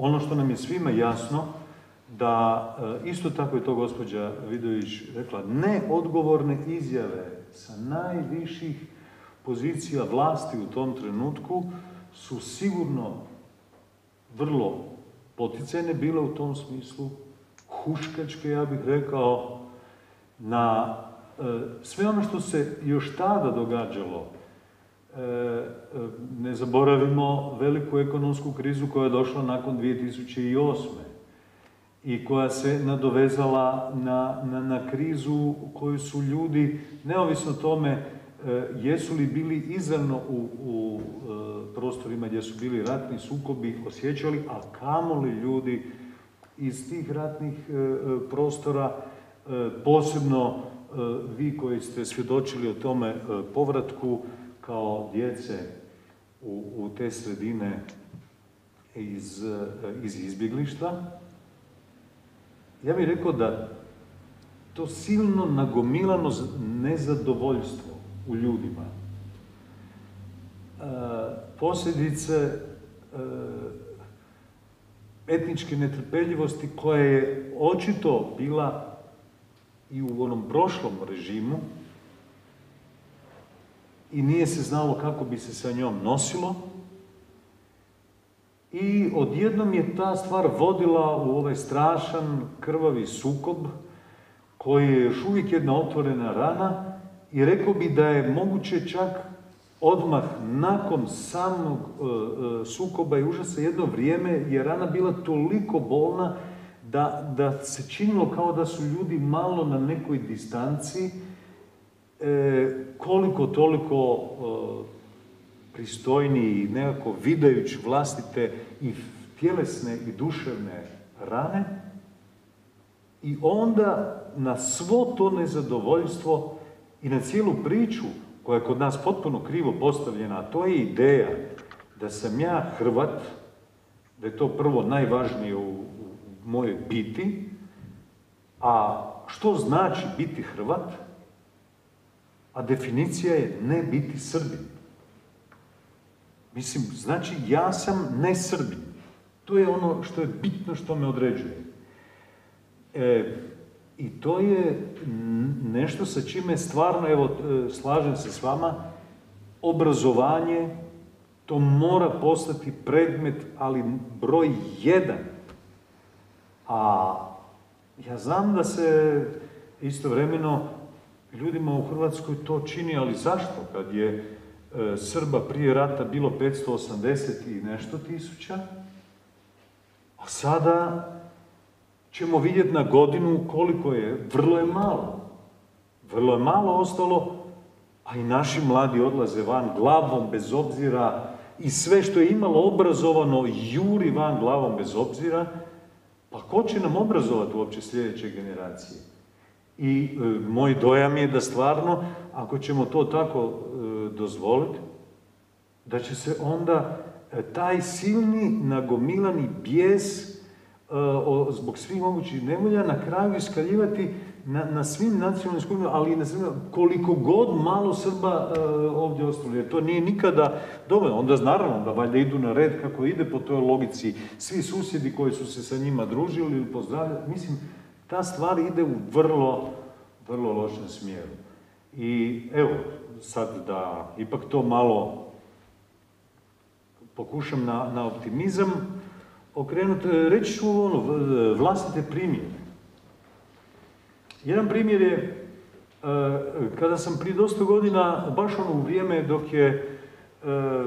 ono što nam je svima jasno, da isto tako je to gospođa Vidović rekla, neodgovorne izjave sa najviših pozicija vlasti u tom trenutku su sigurno vrlo poticajne bile u tom smislu, huškačke, ja bih rekao, na e, sve ono što se još tada događalo. E, e, ne zaboravimo veliku ekonomsku krizu koja je došla nakon 2008. i koja se nadovezala na, na, na krizu koju su ljudi, neovisno tome jesu li bili izravno u, u prostorima gdje su bili ratni sukobi osjećali, a kamoli ljudi iz tih ratnih prostora, posebno vi koji ste svjedočili o tome povratku kao djece u, u te sredine iz, iz izbjeglištva, ja bih rekao da to silno nagomilano nezadovoljstvo u ljudima, posljedice etničke netrpeljivosti koja je očito bila i u onom prošlom režimu i nije se znalo kako bi se sa njom nosilo. I odjednom je ta stvar vodila u ovaj strašan krvavi sukob koji je još uvijek jedna otvorena rana i rekao bi da je moguće čak odmah nakon samog e, e, sukoba i užasa jedno vrijeme je rana bila toliko bolna da, da se činilo kao da su ljudi malo na nekoj distanci, e, koliko toliko e, pristojni i nekako vidajući vlastite i tjelesne i duševne rane, i onda na svo to nezadovoljstvo i na cijelu priču koja je kod nas potpuno krivo postavljena, a to je ideja da sam ja Hrvat, da je to prvo najvažnije u, moje biti, a što znači biti Hrvat? A definicija je ne biti Srbin. Mislim, znači ja sam ne Srbin. To je ono što je bitno što me određuje. E, I to je nešto sa čime stvarno, evo, slažem se s vama, obrazovanje, to mora postati predmet, ali broj jedan a ja znam da se istovremeno ljudima u Hrvatskoj to čini, ali zašto? Kad je e, Srba prije rata bilo 580 i nešto tisuća, a sada ćemo vidjeti na godinu koliko je, vrlo je malo. Vrlo je malo ostalo, a i naši mladi odlaze van glavom bez obzira i sve što je imalo obrazovano juri van glavom bez obzira, pa ko će nam obrazovati uopće sljedeće generacije? I e, moj dojam je da stvarno, ako ćemo to tako e, dozvoliti, da će se onda e, taj silni nagomilani bijes zbog svih mogućih nevolja na kraju iskaljivati na, na svim nacionalnim skupinama, ali i na svim, koliko god malo Srba ovdje ostalo, jer to nije nikada dovoljno. Onda naravno da valjda idu na red kako ide po toj logici svi susjedi koji su se sa njima družili ili pozdravljali. Mislim, ta stvar ide u vrlo, vrlo lošem smjeru. I evo, sad da ipak to malo pokušam na, na optimizam okrenuti, reći ću ono, vlastite primjere. Jedan primjer je, e, kada sam prije dosta godina, baš ono u vrijeme dok je e,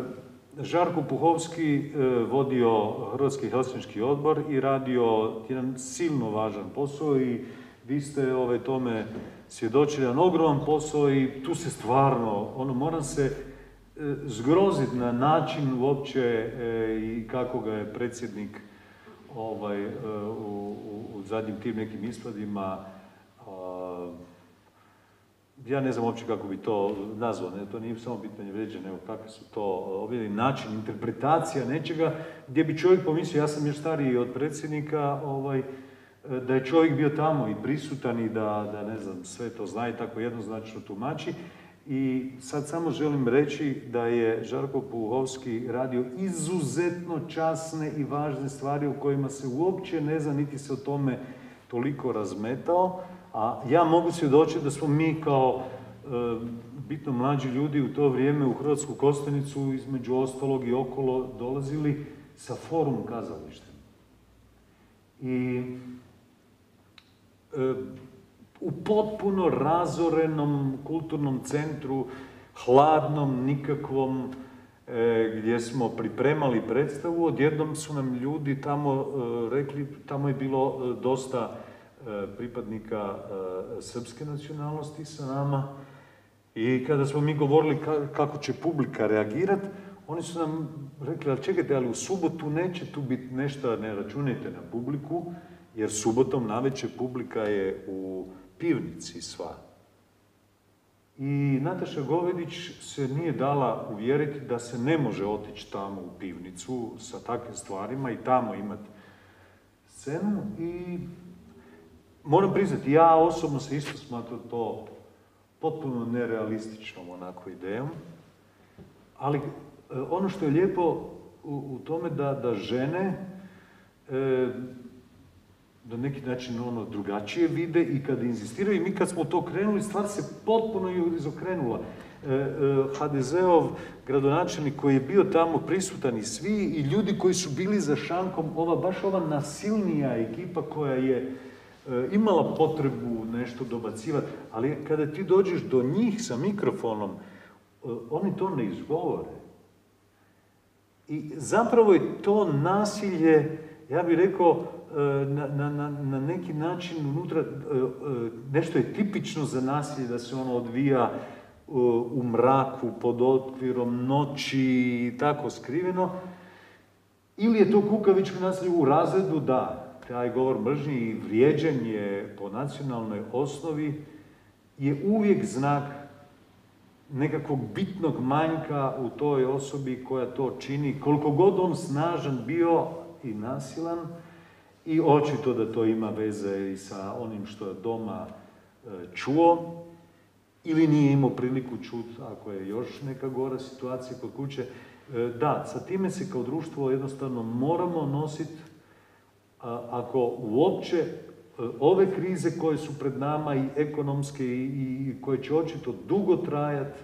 Žarko Puhovski e, vodio Hrvatski helsinški odbor i radio jedan silno važan posao i vi ste ove tome svjedočili jedan ogroman posao i tu se stvarno, ono mora se zgroziti na način uopće i kako ga je predsjednik ovaj, u, u zadnjim tim nekim ispadima ja ne znam uopće kako bi to nazvao, ne, to nije samo pitanje vređe, nego kakve su to ovaj način, interpretacija nečega, gdje bi čovjek pomislio, ja sam još stariji od predsjednika, ovaj, da je čovjek bio tamo i prisutan i da, da ne znam, sve to zna i tako jednoznačno tumači. I sad samo želim reći da je Žarko Puhovski radio izuzetno časne i važne stvari u kojima se uopće ne zna niti se o tome toliko razmetao, a ja mogu svjedočiti da smo mi kao e, bitno mlađi ljudi u to vrijeme u Hrvatsku Kostanicu između ostalog i okolo dolazili sa forum kazalištem. I e, u potpuno razorenom kulturnom centru, hladnom, nikakvom, e, gdje smo pripremali predstavu, odjednom su nam ljudi tamo e, rekli, tamo je bilo e, dosta pripadnika srpske nacionalnosti sa nama i kada smo mi govorili kako će publika reagirati, oni su nam rekli, ali čekajte, ali u subotu neće tu biti nešto, ne računajte na publiku, jer subotom navečer publika je u pivnici sva. I Nataša Govedić se nije dala uvjeriti da se ne može otići tamo u pivnicu sa takvim stvarima i tamo imati scenu. I moram priznati, ja osobno se isto smatram to potpuno nerealističnom onako idejom. Ali e, ono što je lijepo u, tome da, da žene e, na neki način ono drugačije vide i kad inzistiraju mi kad smo to krenuli, stvar se potpuno izokrenula. E, e, HDZ-ov gradonačelnik koji je bio tamo prisutan i svi i ljudi koji su bili za šankom, ova baš ova nasilnija ekipa koja je imala potrebu nešto dobacivati, ali kada ti dođeš do njih sa mikrofonom, oni to ne izgovore. I zapravo je to nasilje, ja bih rekao, na, na, na neki način unutra, e, e, nešto je tipično za nasilje da se ono odvija e, u mraku, pod okvirom noći i tako skriveno. Ili je to kukavičko nasilje u razredu, da, taj govor mržnje i vrijeđanje po nacionalnoj osnovi je uvijek znak nekakvog bitnog manjka u toj osobi koja to čini, koliko god on snažan bio i nasilan, i očito da to ima veze i sa onim što je doma e, čuo ili nije imao priliku čuti ako je još neka gora situacija kod kuće. E, da, sa time se kao društvo jednostavno moramo nositi ako uopće e, ove krize koje su pred nama i ekonomske i koje će očito dugo trajati,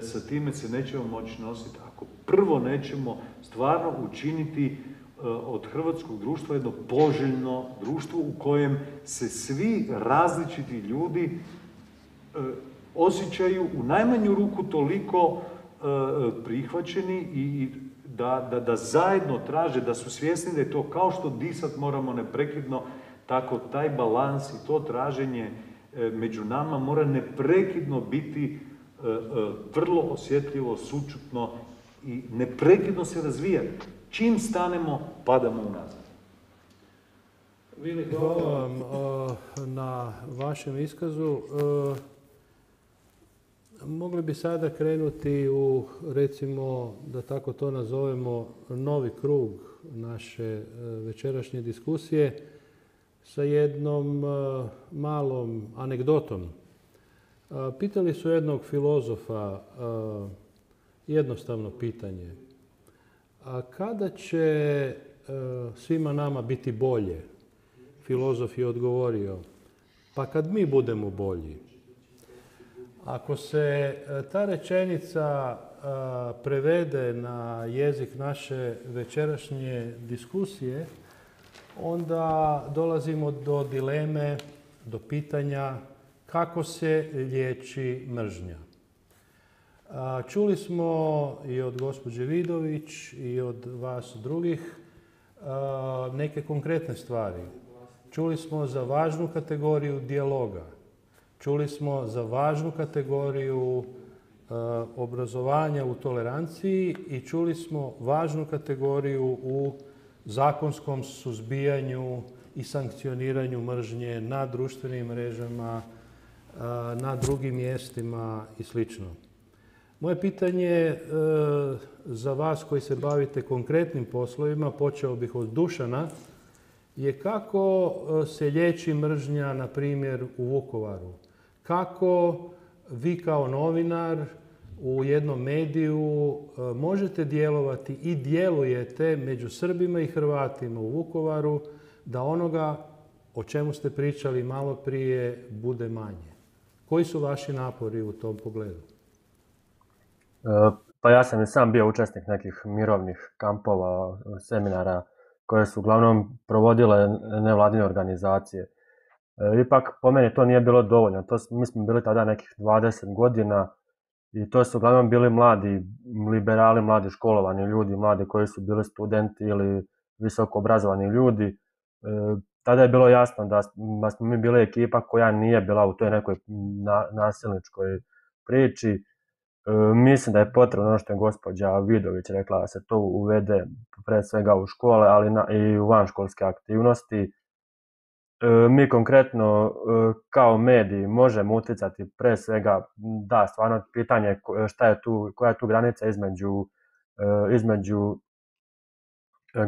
sa time se nećemo moći nositi. Ako prvo nećemo stvarno učiniti E, od hrvatskog društva jedno poželjno društvo u kojem se svi različiti ljudi e, osjećaju u najmanju ruku toliko e, prihvaćeni i da, da, da zajedno traže, da su svjesni da je to kao što disat moramo neprekidno, tako taj balans i to traženje među nama mora neprekidno biti vrlo osjetljivo, sučutno i neprekidno se razvijati. Čim stanemo, padamo unazad. Hvala vam na vašem iskazu. Mogli bi sada krenuti u, recimo, da tako to nazovemo, novi krug naše e, večerašnje diskusije sa jednom e, malom anegdotom. Pitali su jednog filozofa jednostavno pitanje. A kada će e, svima nama biti bolje? Filozof je odgovorio, pa kad mi budemo bolji. Ako se e, ta rečenica e, prevede na jezik naše večerašnje diskusije, onda dolazimo do dileme, do pitanja kako se liječi mržnja. Čuli smo i od gospođe Vidović i od vas drugih neke konkretne stvari. Čuli smo za važnu kategoriju dijaloga. Čuli smo za važnu kategoriju obrazovanja u toleranciji i čuli smo važnu kategoriju u zakonskom suzbijanju i sankcioniranju mržnje na društvenim mrežama, na drugim mjestima i slično. Moje pitanje e, za vas koji se bavite konkretnim poslovima, počeo bih od Dušana, je kako e, se liječi mržnja, na primjer, u Vukovaru. Kako vi kao novinar u jednom mediju možete djelovati i djelujete među Srbima i Hrvatima u Vukovaru da onoga o čemu ste pričali malo prije bude manje. Koji su vaši napori u tom pogledu? Pa ja sam i sam bio učesnik nekih mirovnih kampova, seminara koje su uglavnom provodile nevladine organizacije. E, ipak po meni to nije bilo dovoljno. To, mi smo bili tada nekih 20 godina i to su uglavnom bili mladi liberali, mladi školovani ljudi, mladi koji su bili studenti ili visoko obrazovani ljudi. E, tada je bilo jasno da, da smo mi bili ekipa koja nije bila u toj nekoj nasilničkoj priči E, mislim da je potrebno ono što je gospođa Vidović rekla da se to uvede pre svega u škole, ali na, i u vanškolske aktivnosti. E, mi konkretno e, kao mediji možemo uticati pre svega, da, stvarno pitanje šta je tu, koja je tu granica između, između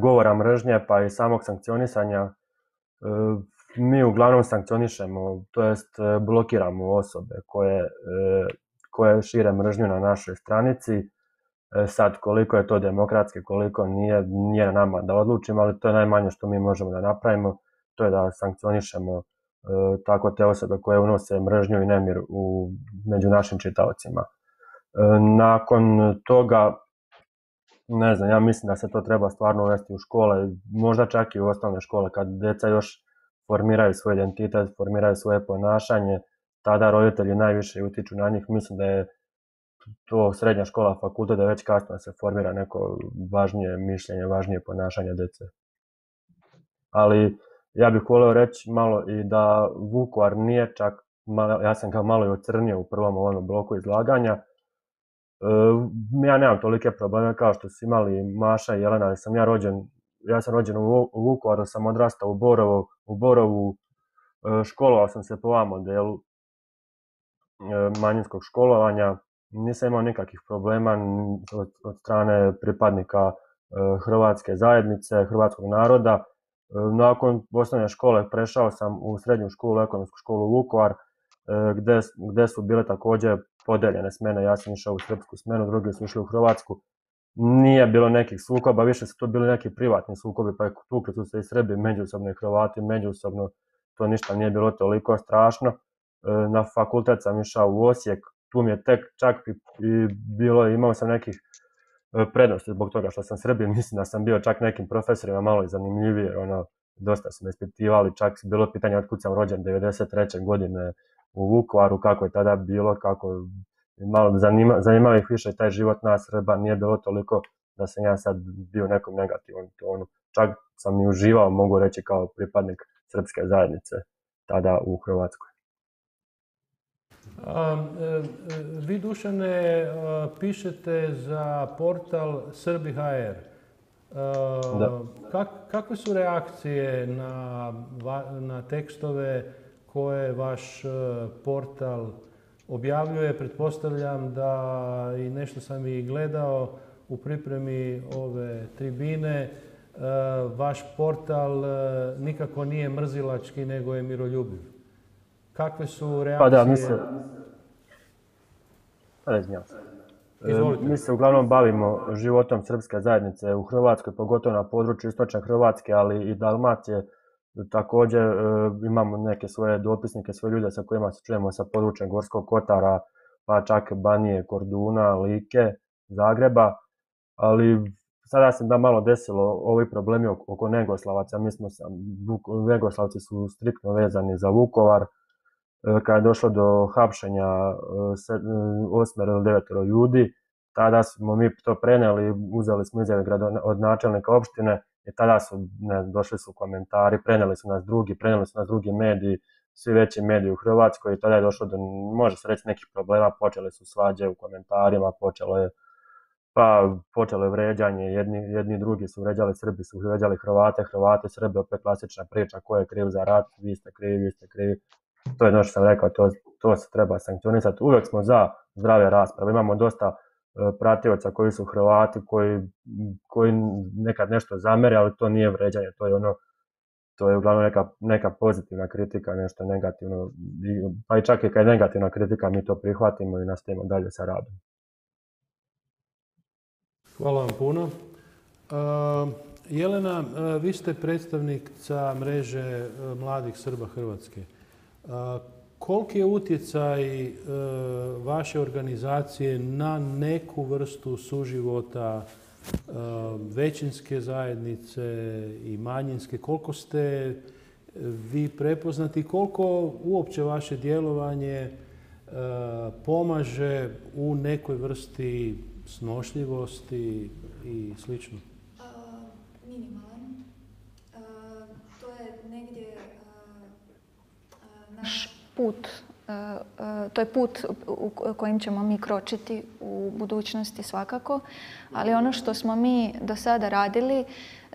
govora mržnje pa i samog sankcionisanja. Mi uglavnom sankcionišemo, to jest blokiramo osobe koje koje šire mržnju na našoj stranici. E, sad, koliko je to demokratski, koliko nije, nije na nama da odlučimo, ali to je najmanje što mi možemo da napravimo, to je da sankcionišemo e, tako te osobe koje unose mržnju i nemir u, među našim čitaocima. E, nakon toga, ne znam, ja mislim da se to treba stvarno uvesti u škole, možda čak i u osnovne škole, kad deca još formiraju svoj identitet, formiraju svoje ponašanje, tada roditelji najviše utiču na njih. Mislim da je to srednja škola, fakultet, da već kasno se formira neko važnije mišljenje, važnije ponašanje dece. Ali ja bih voleo reći malo i da Vukovar nije čak, ja sam ga malo i ocrnio u prvom ovom bloku izlaganja, e, ja nemam tolike probleme kao što su imali Maša i Jelena, ali sam ja rođen, ja sam rođen u Vukovaru, sam odrastao u Borovu, u Borovu e, školovao sam se po ovom modelu, E, manjinskog školovanja, nisam imao nikakvih problema od, strane pripadnika hrvatske zajednice, hrvatskog naroda. E, nakon osnovne škole prešao sam u srednju školu, ekonomsku školu Vukovar, gde, gde su bile takođe podeljene smene. Ja sam išao u srpsku smenu, drugi su išli u hrvatsku. Nije bilo nekih sukoba, više su to bili neki privatni sukobi, pa tukli su se i Srbi međusobno i Hrvati međusobno. To ništa nije bilo toliko strašno. E, na fakultet sam išao u Osijek, tu mi je tek čak i bilo, imao sam nekih e, prednosti zbog toga što sam Srbin, mislim da sam bio čak nekim profesorima malo i zanimljiviji, ono, dosta su me ispitivali, čak bilo pitanje otkud sam rođen 93. godine u Vukovaru, kako je tada bilo, kako malo zanima, zanimao ih više taj život nas Srba, nije bilo toliko da sam ja sad bio nekom negativnom tonu. Čak sam i uživao, mogu reći, kao pripadnik srpske zajednice tada u Hrvatskoj. E, vi, Dušane, pišete za portal Srbi.hr. Da. Kak, kakve su reakcije na, na tekstove koje vaš e, portal objavljuje? Pretpostavljam da i nešto sam i gledao u pripremi ove tribine. E, vaš portal nikako nije mrzilački, nego je miroljubiv. Kakve su reakcije? Pa da, mi se... Pa ne znam. Izvolite. Mi se uglavnom bavimo životom srpske zajednice u Hrvatskoj, pogotovo na području istočne Hrvatske, ali i Dalmacije. Takođe e, imamo neke svoje dopisnike, svoje ljude sa kojima se čujemo sa područja Gorskog Kotara, pa čak Banije, Korduna, Like, Zagreba. Ali sada se da malo desilo ovi problemi oko Negoslavaca. Mi smo, Negoslavci su striktno vezani za Vukovar, E, kada je došlo do hapšenja e, osmero ili devetoro ljudi, tada smo mi to preneli, uzeli smo izjave od načelnika opštine i tada su, došli su komentari, preneli su nas drugi, preneli su nas drugi mediji, svi veći mediji u Hrvatskoj i tada je došlo do, može se reći, nekih problema, počele su svađe u komentarima, počelo je pa počelo je vređanje, jedni, jedni drugi su vređali Srbi, su vređali Hrvate, Hrvate, Srbi, opet klasična priča, ko je kriv za rat, vi ste krivi, vi ste krivi, To je ono što sam rekao, to, to se treba sankcionisati. Uvek smo za zdrave rasprave. Imamo dosta e, pratioca koji su Hrvati, koji, koji nekad nešto zamere, ali to nije vređanje, to je ono to je uglavnom neka, neka pozitivna kritika, nešto negativno, pa i čak i kad je negativna kritika mi to prihvatimo i nastavimo dalje sa radom. Hvala vam puno. Jelena, vi ste predstavnica mreže mladih Srba Hrvatske. Koliki je utjecaj vaše organizacije na neku vrstu suživota većinske zajednice i manjinske? Koliko ste vi prepoznati koliko uopće vaše djelovanje pomaže u nekoj vrsti snošljivosti i slično? Minimalan. To je negdje naš put, to je put u kojim ćemo mi kročiti u budućnosti svakako, ali ono što smo mi do sada radili,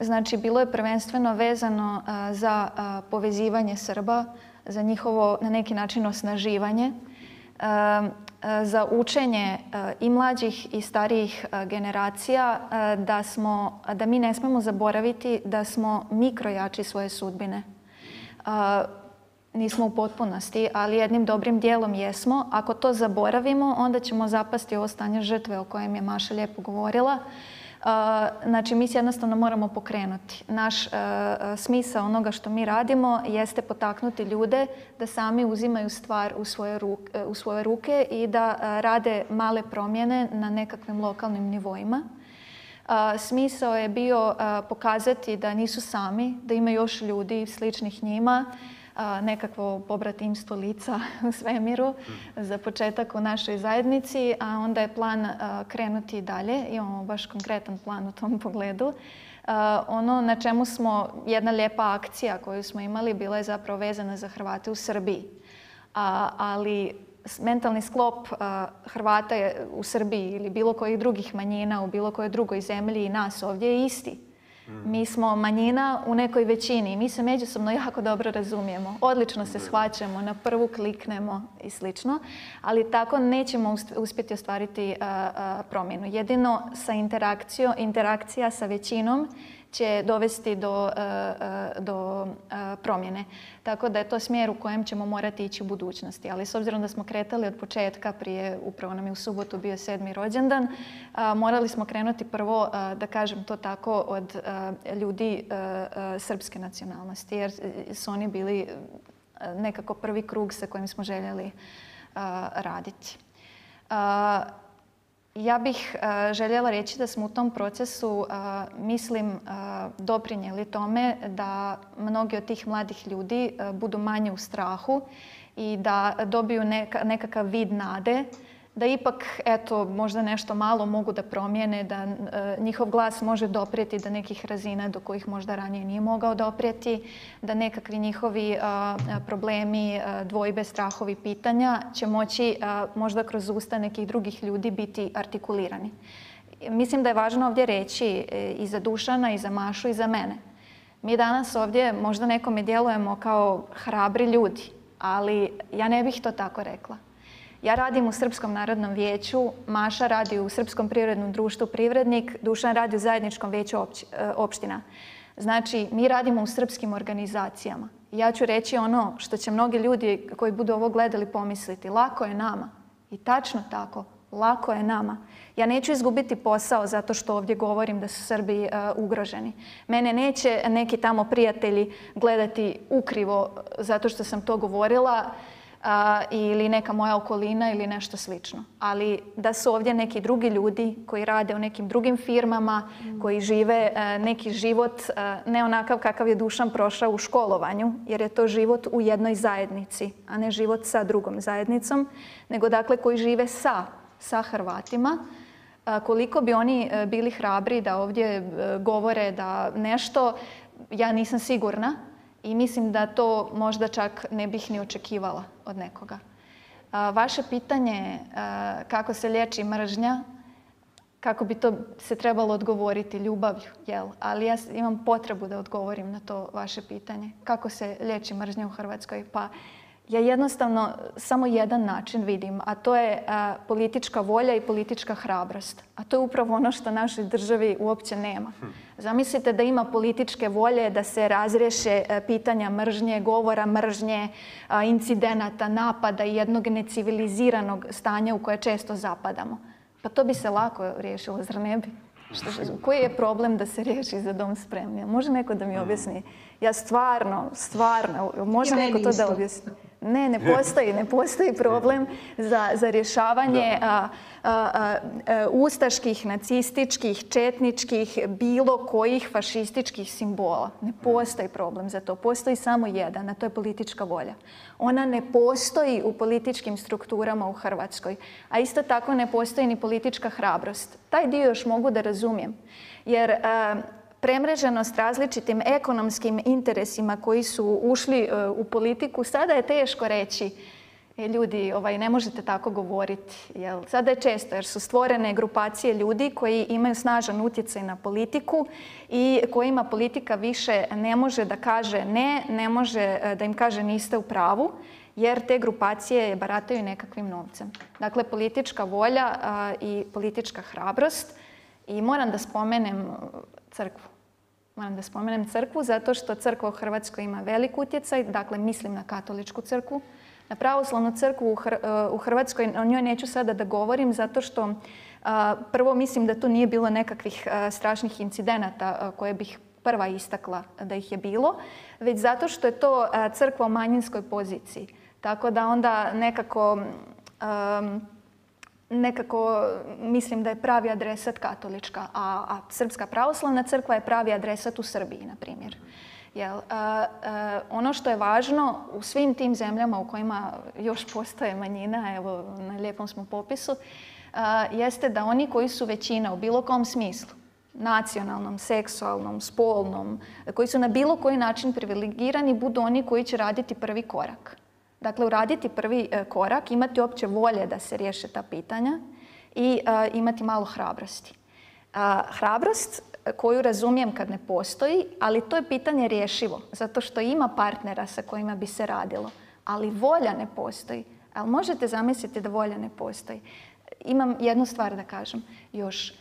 znači bilo je prvenstveno vezano za povezivanje Srba, za njihovo na neki način osnaživanje, za učenje i mlađih i starijih generacija da, smo, da mi ne smemo zaboraviti da smo mikrojači svoje sudbine. Nismo u potpunosti, ali jednim dobrim dijelom jesmo. Ako to zaboravimo, onda ćemo zapasti ovo stanje žrtve o kojem je Maša lijepo govorila. Znači, mi se jednostavno moramo pokrenuti. Naš smisao onoga što mi radimo jeste potaknuti ljude da sami uzimaju stvar u svoje, ruke, u svoje ruke i da rade male promjene na nekakvim lokalnim nivoima. Smisao je bio pokazati da nisu sami, da ima još ljudi sličnih njima, nekakvo pobratimstvo lica u svemiru za početak u našoj zajednici, a onda je plan krenuti dalje. Imamo baš konkretan plan u tom pogledu. Ono na čemu smo, jedna lijepa akcija koju smo imali bila je zapravo vezana za Hrvate u Srbiji. ali mentalni sklop Hrvata u Srbiji ili bilo kojih drugih manjina u bilo kojoj drugoj zemlji i nas ovdje je isti. Mi smo manjina u nekoj većini i mi se međusobno jako dobro razumijemo. Odlično se shvaćamo, na prvu kliknemo i slično, ali tako nećemo uspjeti ostvariti promjenu. Jedino sa interakcijom, interakcija sa većinom će dovesti do, e, e, do e, promjene. Tako da je to smjer u kojem ćemo morati ići u budućnosti. Ali s obzirom da smo kretali od početka, prije upravo nam je u subotu bio sedmi rođendan, morali smo krenuti prvo, da kažem to tako, od ljudi srpske nacionalnosti, jer su oni bili nekako prvi krug sa kojim smo željeli raditi. Ja bih e, željela reći da smo u tom procesu, e, mislim, e, doprinijeli tome da mnogi od tih mladih ljudi budu manje u strahu i da dobiju nekakav vid nade da ipak eto možda nešto malo mogu da promijene, da e, njihov glas može doprijeti do nekih razina do kojih možda ranije nije mogao doprijeti, da nekakvi njihovi problemi, dvojbe, strahovi, pitanja će moći možda kroz usta nekih drugih ljudi biti artikulirani. Mislim da je važno ovdje reći e, i za Dušana, i za Mašu, i za mene. Mi danas ovdje možda nekome djelujemo kao hrabri ljudi, ali ja ne bih to tako rekla. Ja radim u Srpskom narodnom vijeću, Maša radi u Srpskom privrednom društvu Privrednik, Dušan radi u zajedničkom vijeću e, opština. Znači, mi radimo u srpskim organizacijama. Ja ću reći ono što će mnogi ljudi koji budu ovo gledali pomisliti. Lako je nama. I tačno tako. Lako je nama. Ja neću izgubiti posao zato što ovdje govorim da su Srbi e, ugroženi. Mene neće neki tamo prijatelji gledati ukrivo zato što sam to govorila ili neka moja okolina ili nešto slično. Ali da su ovdje neki drugi ljudi koji rade u nekim drugim firmama, koji žive e, neki život e, ne onakav kakav je Dušan prošao u školovanju, jer je to život u jednoj zajednici, a ne život sa drugom zajednicom, nego dakle koji žive sa, sa Hrvatima. Koliko bi oni e, bili hrabri da ovdje govore da nešto, ja nisam sigurna, i mislim da to možda čak ne bih ni očekivala od nekoga. Vaše pitanje kako se liječi mržnja, kako bi to se trebalo odgovoriti ljubavlju, jel? Ali ja imam potrebu da odgovorim na to vaše pitanje. Kako se liječi mržnja u Hrvatskoj? Pa ja jednostavno samo jedan način vidim, a to je politička volja i politička hrabrost. A to je upravo ono što našoj državi uopće nema. Hm. Zamislite da ima političke volje da se razriješe e, pitanja mržnje, govora mržnje, incidenata, napada i jednog neciviliziranog stanja u koje često zapadamo. Pa to bi se lako riješilo, zar ne bi? koji je problem da se riješi za dom spremni? Može neko da mi hm. objasni? Ja stvarno, stvarno, može neko to da objasni? Ne, ne postoji, ne postoji problem za, za rješavanje ustaških, nacističkih, četničkih, bilo kojih fašističkih simbola. Ne postoji problem za to. Postoji samo jedan, a to je politička volja. Ona ne postoji u političkim strukturama u Hrvatskoj. A isto tako ne postoji ni politička hrabrost. Taj dio još mogu da razumijem. Jer premreženost različitim ekonomskim interesima koji su ušli e, u politiku, sada je teško reći e, ljudi, ovaj, ne možete tako govoriti. Jel? Sada je često jer su stvorene grupacije ljudi koji imaju snažan utjecaj na politiku i kojima politika više ne može da kaže ne, ne može e, da im kaže niste u pravu, jer te grupacije barataju nekakvim novcem. Dakle, politička volja i politička hrabrost i moram da spomenem crkvu. Moram da spomenem crkvu zato što crkva u Hrvatskoj ima velik utjecaj, dakle mislim na katoličku crkvu. Na pravoslavnu crkvu u Hrvatskoj, o njoj neću sada da govorim zato što prvo mislim da tu nije bilo nekakvih strašnih incidenata koje bih prva istakla da ih je bilo, već zato što je to crkva u manjinskoj poziciji. Tako da onda nekako nekako mislim da je pravi adresat katolička, a, a Srpska pravoslavna crkva je pravi adresat u Srbiji, na primjer. Jel, ono što je važno u svim tim zemljama u kojima još postoje manjina, evo na lijepom smo popisu, jeste da oni koji su većina u bilo kom smislu, nacionalnom, seksualnom, spolnom, koji su na bilo koji način privilegirani, budu oni koji će raditi prvi korak. Dakle, uraditi prvi e, korak, imati opće volje da se riješe ta pitanja i e, imati malo hrabrosti. Hrabrost koju razumijem kad ne postoji, ali to je pitanje rješivo, zato što ima partnera sa kojima bi se radilo, ali volja ne postoji. Ali možete zamisliti da volja ne postoji. Imam jednu stvar da kažem još.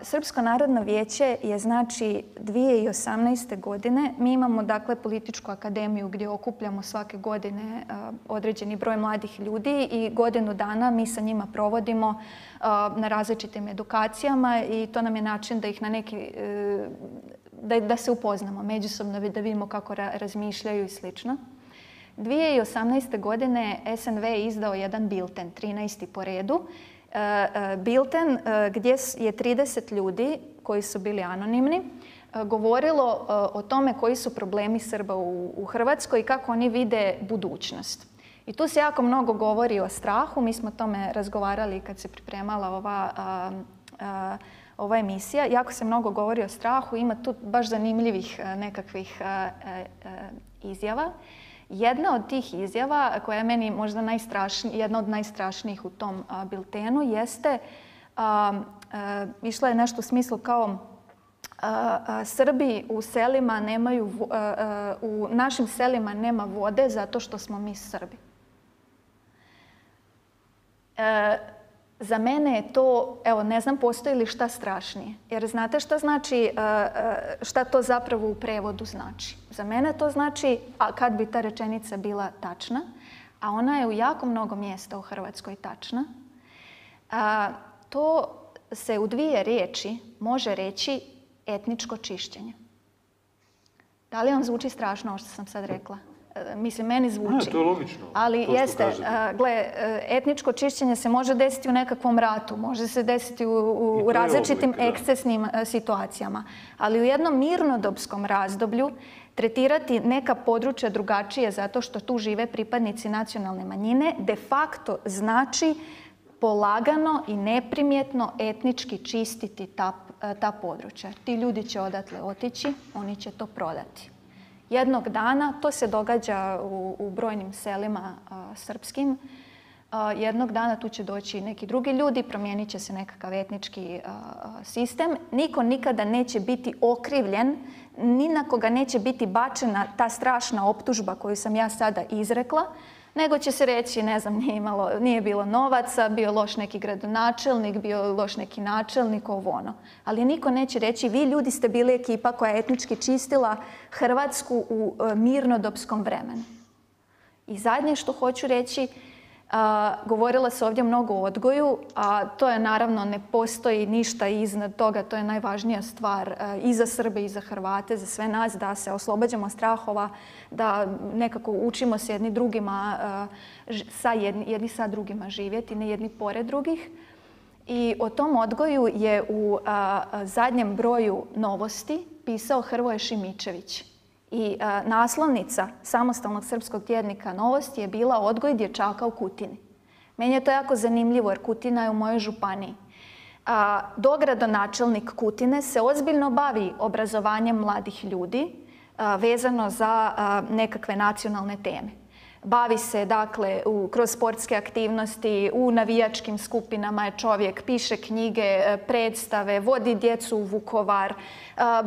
Srpsko narodno vijeće je znači 2018. godine. Mi imamo dakle političku akademiju gdje okupljamo svake godine određeni broj mladih ljudi i godinu dana mi sa njima provodimo na različitim edukacijama i to nam je način da ih na neki, e, da, da se upoznamo međusobno, da vidimo kako razmišljaju i slično. 2018. godine SNV je izdao jedan bilten, 13. po redu, bilten e, gdje je 30 ljudi koji su bili anonimni govorilo o tome koji su problemi Srba u Hrvatskoj i kako oni vide budućnost. I tu se jako mnogo govori o strahu. Mi smo o tome razgovarali kad se pripremala ova, ova emisija. Jako se mnogo govori o strahu. Ima tu baš zanimljivih nekakvih izjava. Jedna od tih izjava koja je meni možda najstrašnija, jedna od najstrašnijih u tom biltenu jeste, išla je nešto u smislu kao Srbi u selima nemaju, u našim selima nema vode zato što smo mi Srbi. E, za mene je to, evo ne znam postoji li šta strašnije. Jer znate šta znači, e, e, šta to zapravo u prevodu znači. Za mene to znači, a kad bi ta rečenica bila tačna, a ona je u jako mnogo mjesta u Hrvatskoj tačna, to se u dvije riječi može reći etničko čišćenje. Da li vam zvuči strašno ovo što sam sad rekla? E, mislim, meni zvuči. Ne, to je logično. Ali jeste, gle, e, etničko čišćenje se može desiti u nekakvom ratu, može se desiti u, različitim ekscesnim e, situacijama. Ali u jednom mirnodopskom razdoblju tretirati neka područja drugačije zato što tu žive pripadnici nacionalne manjine de facto znači polagano i neprimjetno etnički čistiti ta, ta područja. Ti ljudi će odatle otići, oni će to prodati. Jednog dana, to se događa u, brojnim selima srpskim, jednog dana tu će doći neki drugi ljudi, promijenit će se nekakav etnički sistem. Niko nikada neće biti okrivljen ni na koga neće biti bačena ta strašna optužba koju sam ja sada izrekla, nego će se reći, ne znam, nije, imalo, nije bilo novaca, bio loš neki gradonačelnik, bio loš neki načelnik, ovo ono. Ali niko neće reći, vi ljudi ste bili ekipa koja je etnički čistila Hrvatsku u e, mirnodopskom vremenu. I zadnje što hoću reći, govorila se ovdje mnogo o odgoju, a to je naravno ne postoji ništa iznad toga, to je najvažnija stvar i za Srbe i za Hrvate, za sve nas, da se oslobađamo strahova, da nekako učimo se jedni drugima, sa jedni, jedni sa drugima živjeti, ne jedni pored drugih. I o tom odgoju je u zadnjem broju novosti pisao Hrvoje Šimičević. I naslovnica samostalnog srpskog tjednika Novosti je bila odgoj dječaka u Kutini. Meni je to jako zanimljivo jer Kutina je u mojoj županiji. A, dogradonačelnik Kutine se ozbiljno bavi obrazovanjem mladih ljudi vezano za nekakve nacionalne teme. Bavi se dakle u, kroz sportske aktivnosti, u navijačkim skupinama je čovjek, piše knjige, e, predstave, vodi djecu u Vukovar, e,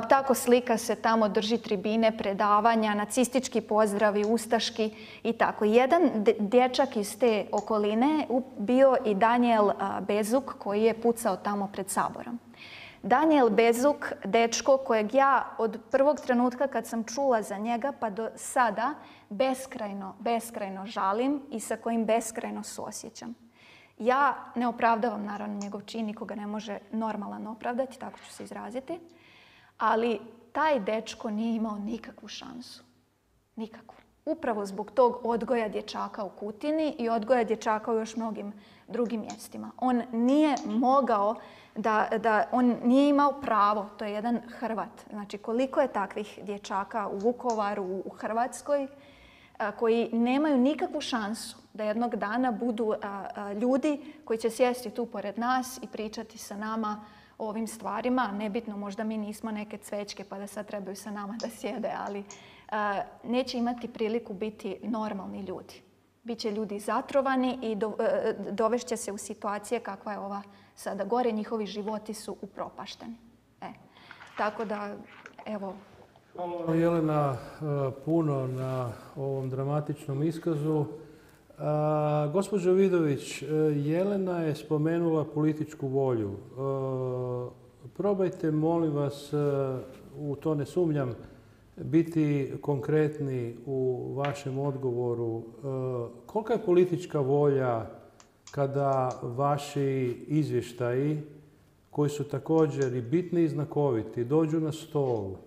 tako slika se tamo, drži tribine, predavanja, nacistički pozdravi, ustaški i tako. Jedan dječak iz te okoline bio i Daniel Bezuk koji je pucao tamo pred saborom. Daniel Bezuk, dečko kojeg ja od prvog trenutka kad sam čula za njega pa do sada beskrajno, beskrajno žalim i sa kojim beskrajno suosjećam. Ja ne opravdavam naravno njegov čin, nikoga ne može normalan opravdati, tako ću se izraziti, ali taj dečko nije imao nikakvu šansu. Nikakvu. Upravo zbog tog odgoja dječaka u Kutini i odgoja dječaka u još mnogim drugim mjestima. On nije mogao da, da on nije imao pravo, to je jedan Hrvat. Znači koliko je takvih dječaka u Vukovaru, u Hrvatskoj, koji nemaju nikakvu šansu da jednog dana budu ljudi koji će sjesti tu pored nas i pričati sa nama o ovim stvarima. Nebitno, možda mi nismo neke cvećke pa da sad trebaju sa nama da sjede, ali neće imati priliku biti normalni ljudi. Biće ljudi zatrovani i e, dovešće se u situacije kakva je ova sada gore. Njihovi životi su upropašteni. E. Tako da, evo, Hvala Jelena e, puno na ovom dramatičnom iskazu. E, gospođo Vidović, Jelena je spomenula političku volju. Probajte, molim vas, u to ne sumnjam, biti konkretni u vašem odgovoru. E, kolika je politička volja kada vaši izvještaji, koji su također i bitni i znakoviti, dođu na stol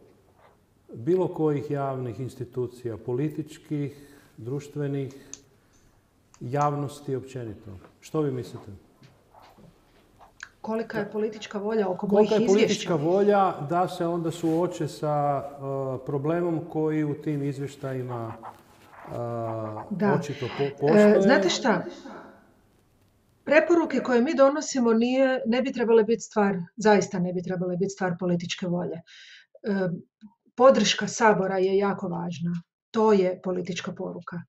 bilo kojih javnih institucija, političkih, društvenih, javnosti općenito? Što vi mislite? kolika je politička volja oko Kolika je politička volja da se onda suoče sa uh, problemom koji u tim izvještajima uh, očito e, postoje? znate šta? Preporuke koje mi donosimo nije, ne bi trebale biti stvar, zaista ne bi trebale biti stvar političke volje. E, podrška Sabora je jako važna. To je politička poruka.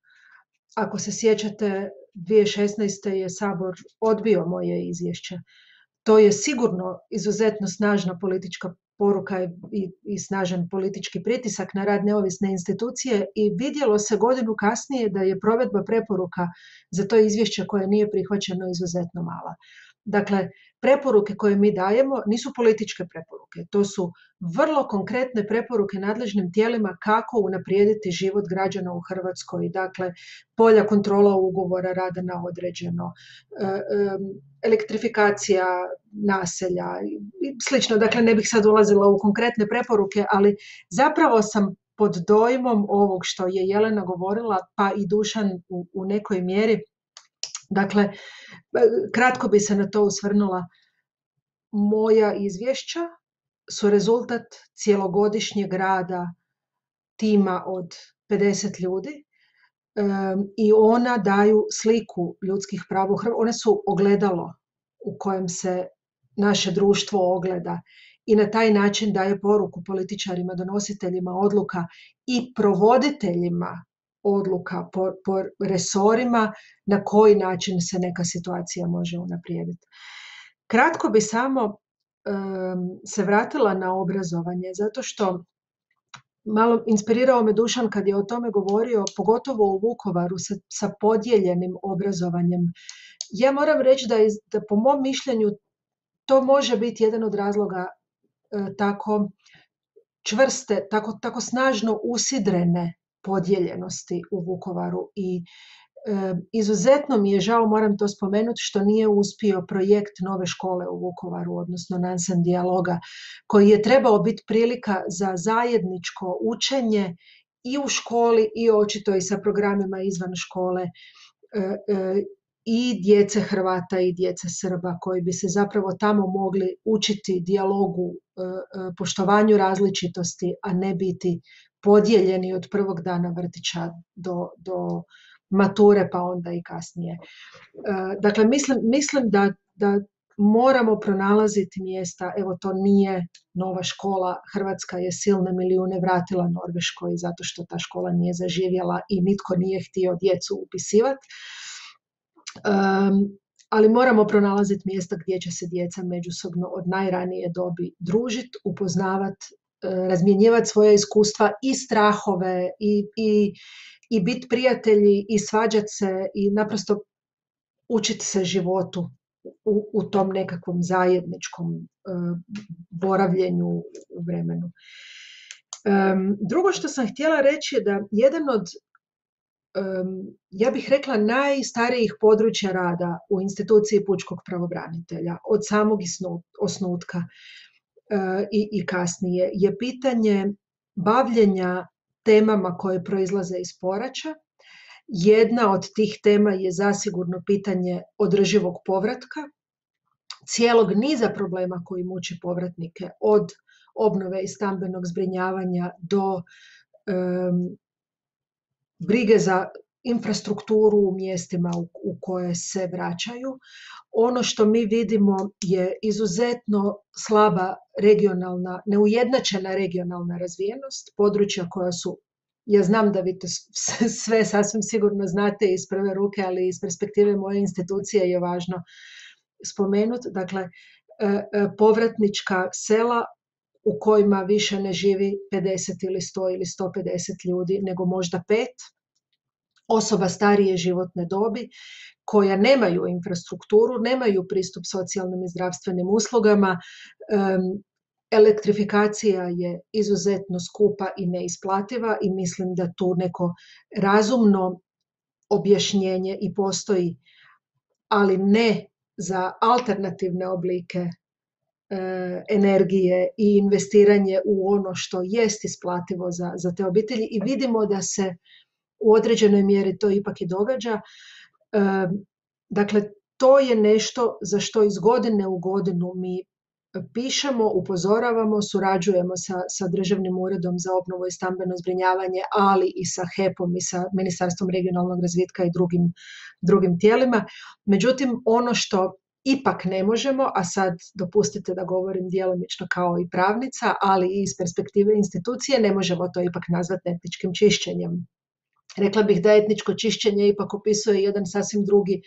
Ako se sjećate, 2016. je Sabor odbio moje izvješće to je sigurno izuzetno snažna politička poruka i, i snažan politički pritisak na rad neovisne institucije i vidjelo se godinu kasnije da je provedba preporuka za to izvješće koje nije prihvaćeno izuzetno mala. Dakle, preporuke koje mi dajemo nisu političke preporuke, to su vrlo konkretne preporuke nadležnim tijelima kako unaprijediti život građana u Hrvatskoj. Dakle, polja kontrola ugovora rada na određeno, e, elektrifikacija naselja i slično. Dakle, ne bih sad ulazila u konkretne preporuke, ali zapravo sam pod dojmom ovog što je Jelena govorila, pa i Dušan u nekoj mjeri, Dakle, kratko bi se na to usvrnula. Moja izvješća su rezultat cijelogodišnjeg rada tima od 50 ljudi i ona daju sliku ljudskih prava. One su ogledalo u kojem se naše društvo ogleda i na taj način daje poruku političarima, donositeljima odluka i provoditeljima odluka po, po resorima na koji način se neka situacija može unaprijediti. Kratko bi samo se vratila na obrazovanje, zato što malo inspirirao me Dušan kad je o tome govorio, pogotovo u Vukovaru sa, sa podijeljenim obrazovanjem. Ja moram reći da, da po mom mišljenju to može biti jedan od razloga e, tako čvrste, tako, tako snažno usidrene podijeljenosti u Vukovaru i izuzetno mi je žao, moram to spomenuti, što nije uspio projekt nove škole u Vukovaru, odnosno Nansen dijaloga, koji je trebao biti prilika za zajedničko učenje i u školi i očito i sa programima izvan škole e, e, i djece Hrvata i djece Srba koji bi se zapravo tamo mogli učiti dijalogu, e, poštovanju različitosti, a ne biti podijeljeni od prvog dana vrtića do, do mature pa onda i kasnije. E, dakle, mislim, mislim da, da moramo pronalaziti mjesta, evo to nije nova škola, Hrvatska je silne milijune vratila Norveškoj zato što ta škola nije zaživjela i nitko nije htio djecu upisivati. ali moramo pronalaziti mjesta gdje će se djeca međusobno od najranije dobi družiti, upoznavati, e, razmjenjivati svoje iskustva i strahove i, i i biti prijatelji i svađati se i naprosto učiti se životu u, u tom nekakvom zajedničkom uh, boravljenju u vremenu. Um, drugo što sam htjela reći je da jedan od um, ja bih rekla najstarijih područja rada u instituciji pučkog pravobranitelja od samog osnutka i, i kasnije je pitanje bavljenja temama koje proizlaze iz poraća. Jedna od tih tema je zasigurno pitanje održivog povratka, cijelog niza problema koji muči povratnike, od obnove i stambenog zbrinjavanja do brige za infrastrukturu u mjestima u, u koje se vraćaju. Ono što mi vidimo je izuzetno slaba regionalna, neujednačena regionalna razvijenost, područja koja su ja znam da vi to sve sasvim sigurno znate iz prve ruke, ali iz perspektive moje institucije je važno spomenuti. Dakle, e, e, povratnička sela u kojima više ne živi 50 ili 100 ili 150 ljudi, nego možda pet osoba starije životne dobi koja nemaju infrastrukturu, nemaju pristup socijalnim i zdravstvenim uslugama. Elektrifikacija je izuzetno skupa i neisplativa i mislim da tu neko razumno objašnjenje i postoji, ali ne za alternativne oblike e, energije i investiranje u ono što jest isplativo za, za te obitelji i vidimo da se u određenoj mjeri to ipak i događa. Dakle, to je nešto za što iz godine u godinu mi pišemo, upozoravamo, surađujemo sa, sa Državnim uredom za obnovu i stambeno zbrinjavanje, ali i sa HEP-om i sa Ministarstvom regionalnog razvitka i drugim, drugim tijelima. Međutim, ono što ipak ne možemo, a sad dopustite da govorim djelomično kao i pravnica, ali i iz perspektive institucije, ne možemo to ipak nazvati etničkim čišćenjem. Rekla bih da etničko čišćenje ipak opisuje jedan sasvim drugi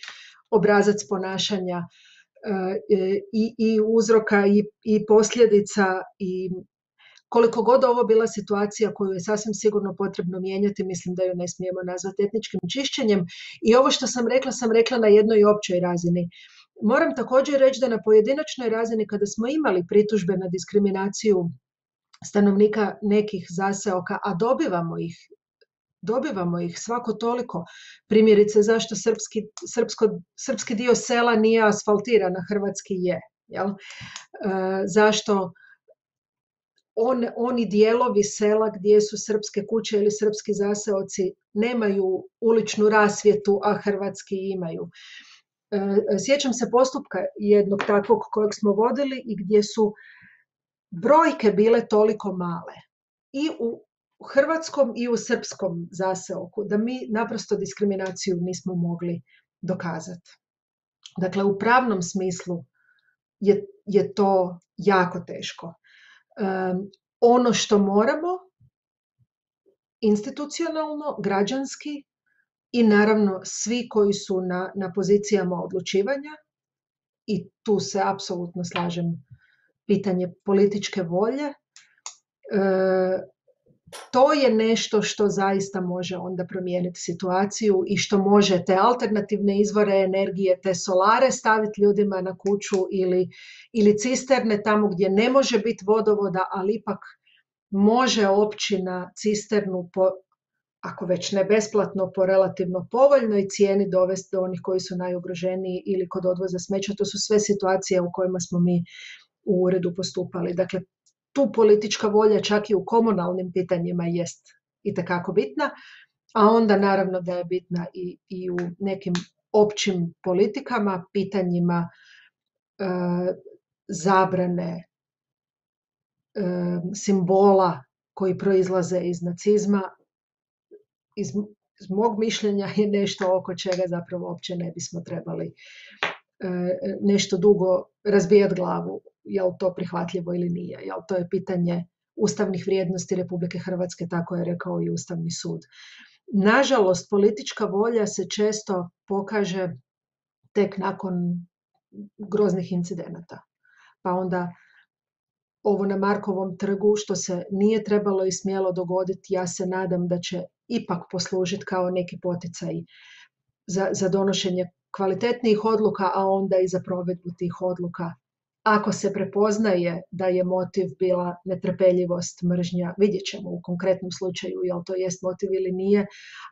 obrazac ponašanja e, i, i uzroka i, i posljedica i koliko god ovo bila situacija koju je sasvim sigurno potrebno mijenjati, mislim da ju ne smijemo nazvati etničkim čišćenjem. I ovo što sam rekla, sam rekla na jednoj općoj razini. Moram također reći da na pojedinačnoj razini kada smo imali pritužbe na diskriminaciju stanovnika nekih zaseoka, a dobivamo ih dobivamo ih svako toliko. Primjerice zašto srpski, srpsko, srpski dio sela nije asfaltiran, a hrvatski je. Jel? E, zašto on, oni dijelovi sela gdje su srpske kuće ili srpski zaseoci nemaju uličnu rasvjetu, a hrvatski imaju. E, sjećam se postupka jednog takvog kojeg smo vodili i gdje su brojke bile toliko male i u u hrvatskom i u srpskom zaseoku, da mi naprosto diskriminaciju nismo mogli dokazati. Dakle, u pravnom smislu je, je to jako teško. ono što moramo, institucionalno, građanski i naravno svi koji su na, na pozicijama odlučivanja, i tu se apsolutno slažem pitanje političke volje, to je nešto što zaista može onda promijeniti situaciju i što može te alternativne izvore energije, te solare staviti ljudima na kuću ili, ili cisterne tamo gdje ne može biti vodovoda, ali ipak može općina cisternu po, ako već ne besplatno, po relativno povoljnoj cijeni dovesti do onih koji su najugroženiji ili kod odvoza smeća. To su sve situacije u kojima smo mi u uredu postupali. Dakle, tu politička volja čak i u komunalnim pitanjima jest itekako bitna, a onda naravno da je bitna i, i u nekim općim politikama, pitanjima e, zabrane e, simbola koji proizlaze iz nacizma, iz, iz mog mišljenja je nešto oko čega zapravo uopće ne bismo trebali e, nešto dugo razbijati glavu je li to prihvatljivo ili nije. Jel to je pitanje ustavnih vrijednosti Republike Hrvatske, tako je rekao i Ustavni sud. Nažalost, politička volja se često pokaže tek nakon groznih incidenata. Pa onda ovo na Markovom trgu što se nije trebalo i smjelo dogoditi, ja se nadam da će ipak poslužiti kao neki poticaj za, za donošenje kvalitetnijih odluka, a onda i za provedbu tih odluka ako se prepoznaje da je motiv bila netrpeljivost, mržnja, vidjet ćemo u konkretnom slučaju jel to jest motiv ili nije.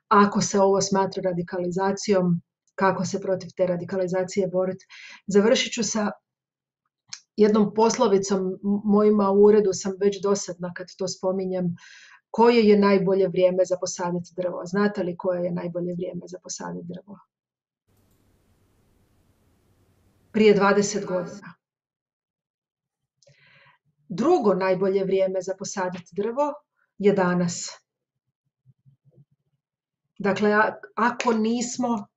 Ako se ovo smatra radikalizacijom, kako se protiv te radikalizacije boriti. Završit ću sa jednom poslovicom mojima u uredu sam već dosadna kad to spominjem. Koje je najbolje vrijeme za posaditi drvo? Znate li koje je najbolje vrijeme za posaditi drvo? Prije 20 godina. Drugo najbolje vrijeme za posaditi drvo je danas. Dakle, ako nismo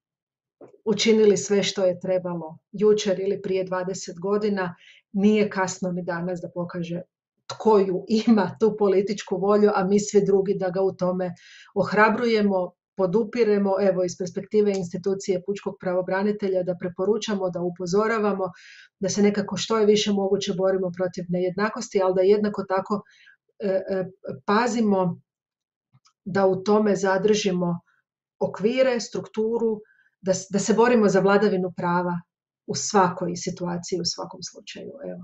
učinili sve što je trebalo jučer ili prije 20 godina, nije kasno ni danas da pokaže tko ju ima tu političku volju, a mi svi drugi da ga u tome ohrabrujemo, podupiremo, evo iz perspektive institucije pučkog pravobranitelja da preporučamo, da upozoravamo, da se nekako što je više moguće borimo protiv nejednakosti, ali da jednako tako e, e, pazimo da u tome zadržimo okvire, strukturu, da, da se borimo za vladavinu prava u svakoj situaciji, u svakom slučaju. Evo,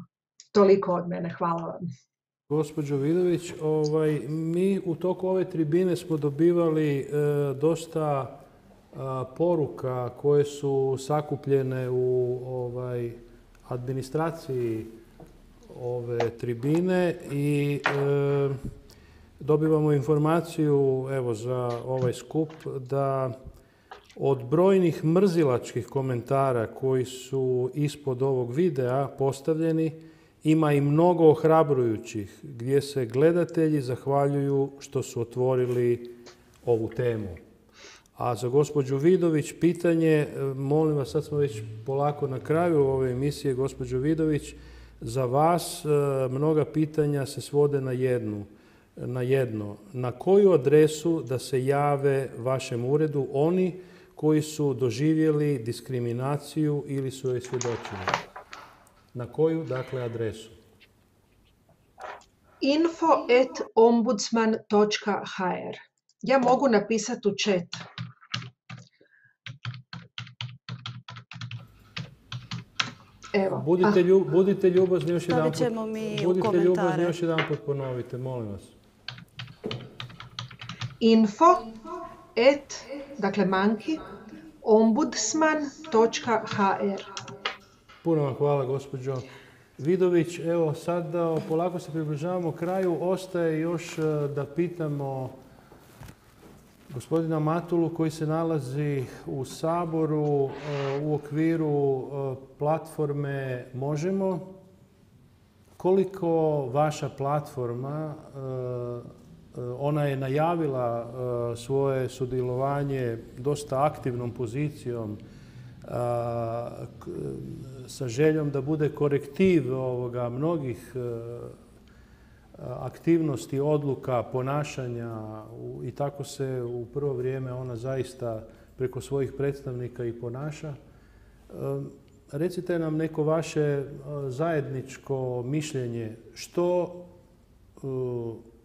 toliko od mene. Hvala vam. Gospođo Vidović, ovaj, mi u toku ove tribine smo dobivali e, dosta poruka koje su sakupljene u ovaj, administraciji ove tribine i e, dobivamo informaciju evo za ovaj skup da od brojnih mrzilačkih komentara koji su ispod ovog videa postavljeni ima i mnogo ohrabrujućih gdje se gledatelji zahvaljuju što su otvorili ovu temu. A za gospođu Vidović pitanje, e, molim vas, sad smo već polako na kraju ove emisije, gospođo Vidović, za vas e, mnoga pitanja se svode na jednu, na jedno. Na koju adresu da se jave vašem uredu oni koji su doživjeli diskriminaciju ili su joj svjedočili? Na koju, dakle, adresu? info.ombudsman.hr Ja mogu napisati u chat. Evo. Budite, ljub, budite ljubazni još jedan ćemo mi Budite ljubazni još jedan put ponovite, molim vas. Info et, dakle manki, ombudsman.hr Puno vam hvala, gospođo Vidović. Evo, sad polako se približavamo kraju. Ostaje još e, da pitamo gospodina Matulu koji se nalazi u Saboru e, u okviru e, platforme Možemo. Koliko vaša platforma, ona je najavila svoje sudjelovanje dosta aktivnom pozicijom sa željom da bude korektiv ovoga mnogih e, aktivnosti, odluka, ponašanja i tako se u prvo vrijeme ona zaista preko svojih predstavnika i ponaša. E, recite nam neko vaše e, zajedničko mišljenje što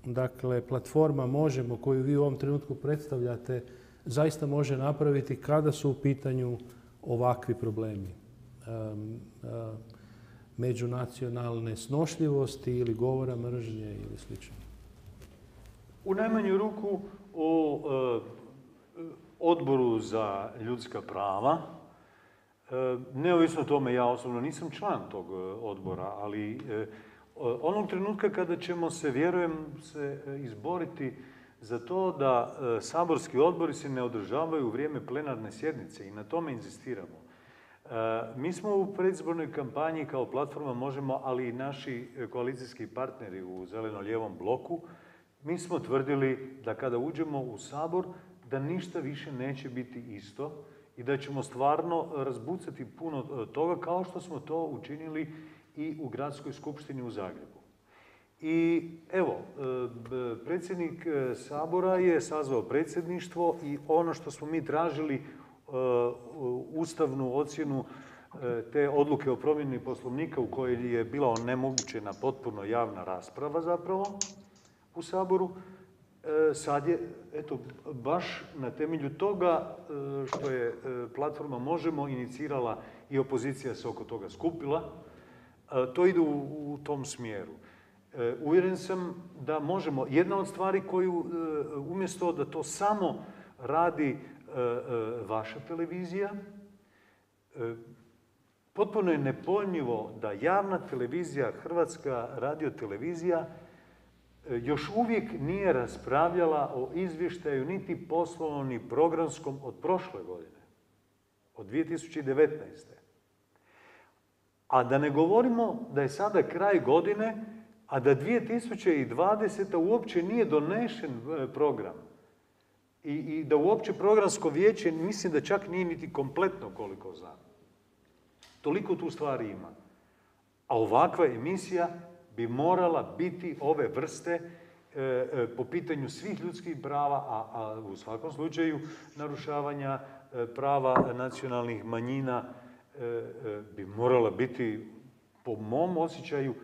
dakle, platforma Možemo koju vi u ovom trenutku predstavljate zaista može napraviti kada su u pitanju ovakvi problemi međunacionalne snošljivosti ili govora mržnje ili slično? U najmanju ruku o e, odboru za ljudska prava, e, neovisno o tome ja osobno nisam član tog odbora, ali onog trenutka kada ćemo se, vjerujem, se izboriti za to da saborski odbori se ne održavaju u vrijeme plenarne sjednice i na tome inzistiramo. Mi smo u predizbornoj kampanji kao platforma Možemo, ali i naši koalicijski partneri u zeleno-lijevom bloku, mi smo tvrdili da kada uđemo u Sabor, da ništa više neće biti isto i da ćemo stvarno razbucati puno toga kao što smo to učinili i u Gradskoj skupštini u Zagrebu. I evo, predsjednik Sabora je sazvao predsjedništvo i ono što smo mi tražili ustavnu ocjenu te odluke o promjeni poslovnika u kojoj je bila onemogućena potpuno javna rasprava zapravo u Saboru, e, sad je, eto, baš na temelju toga e, što je e, platforma Možemo inicirala i opozicija se oko toga skupila, to ide u tom smjeru. Uvjeren sam da možemo, jedna od stvari koju umjesto da to samo radi vaša televizija, potpuno je nepojmljivo da javna televizija, Hrvatska radiotelevizija, još uvijek nije raspravljala o izvještaju niti poslovnom ni programskom od prošle godine, od 2019. A da ne govorimo da je sada kraj godine, a da 2020. uopće nije donešen e, program. I, I, da uopće programsko vijeće mislim da čak nije niti kompletno koliko znam. Toliko tu stvari ima. A ovakva emisija bi morala biti ove vrste e, e, po pitanju svih ljudskih prava, a, u svakom slučaju narušavanja e, prava nacionalnih manjina bi morala biti po mom osjećaju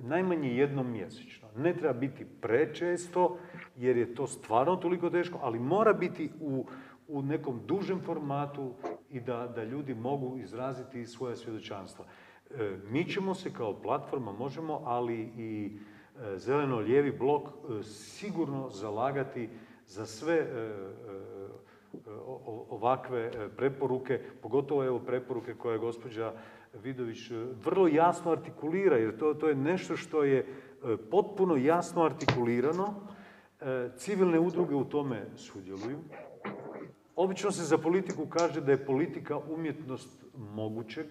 najmanje jednom mjesečno. Ne treba biti prečesto jer je to stvarno toliko teško, ali mora biti u, u nekom dužem formatu i da, da ljudi mogu izraziti svoje svjedočanstva. E, mi ćemo se kao platforma možemo, ali i e, zeleno-lijevi blok e, sigurno zalagati za sve ovakve preporuke, pogotovo evo preporuke koje je gospođa Vidović vrlo jasno artikulira, jer to, to je nešto što je potpuno jasno artikulirano. Civilne udruge u tome sudjeluju. Obično se za politiku kaže da je politika umjetnost mogućeg,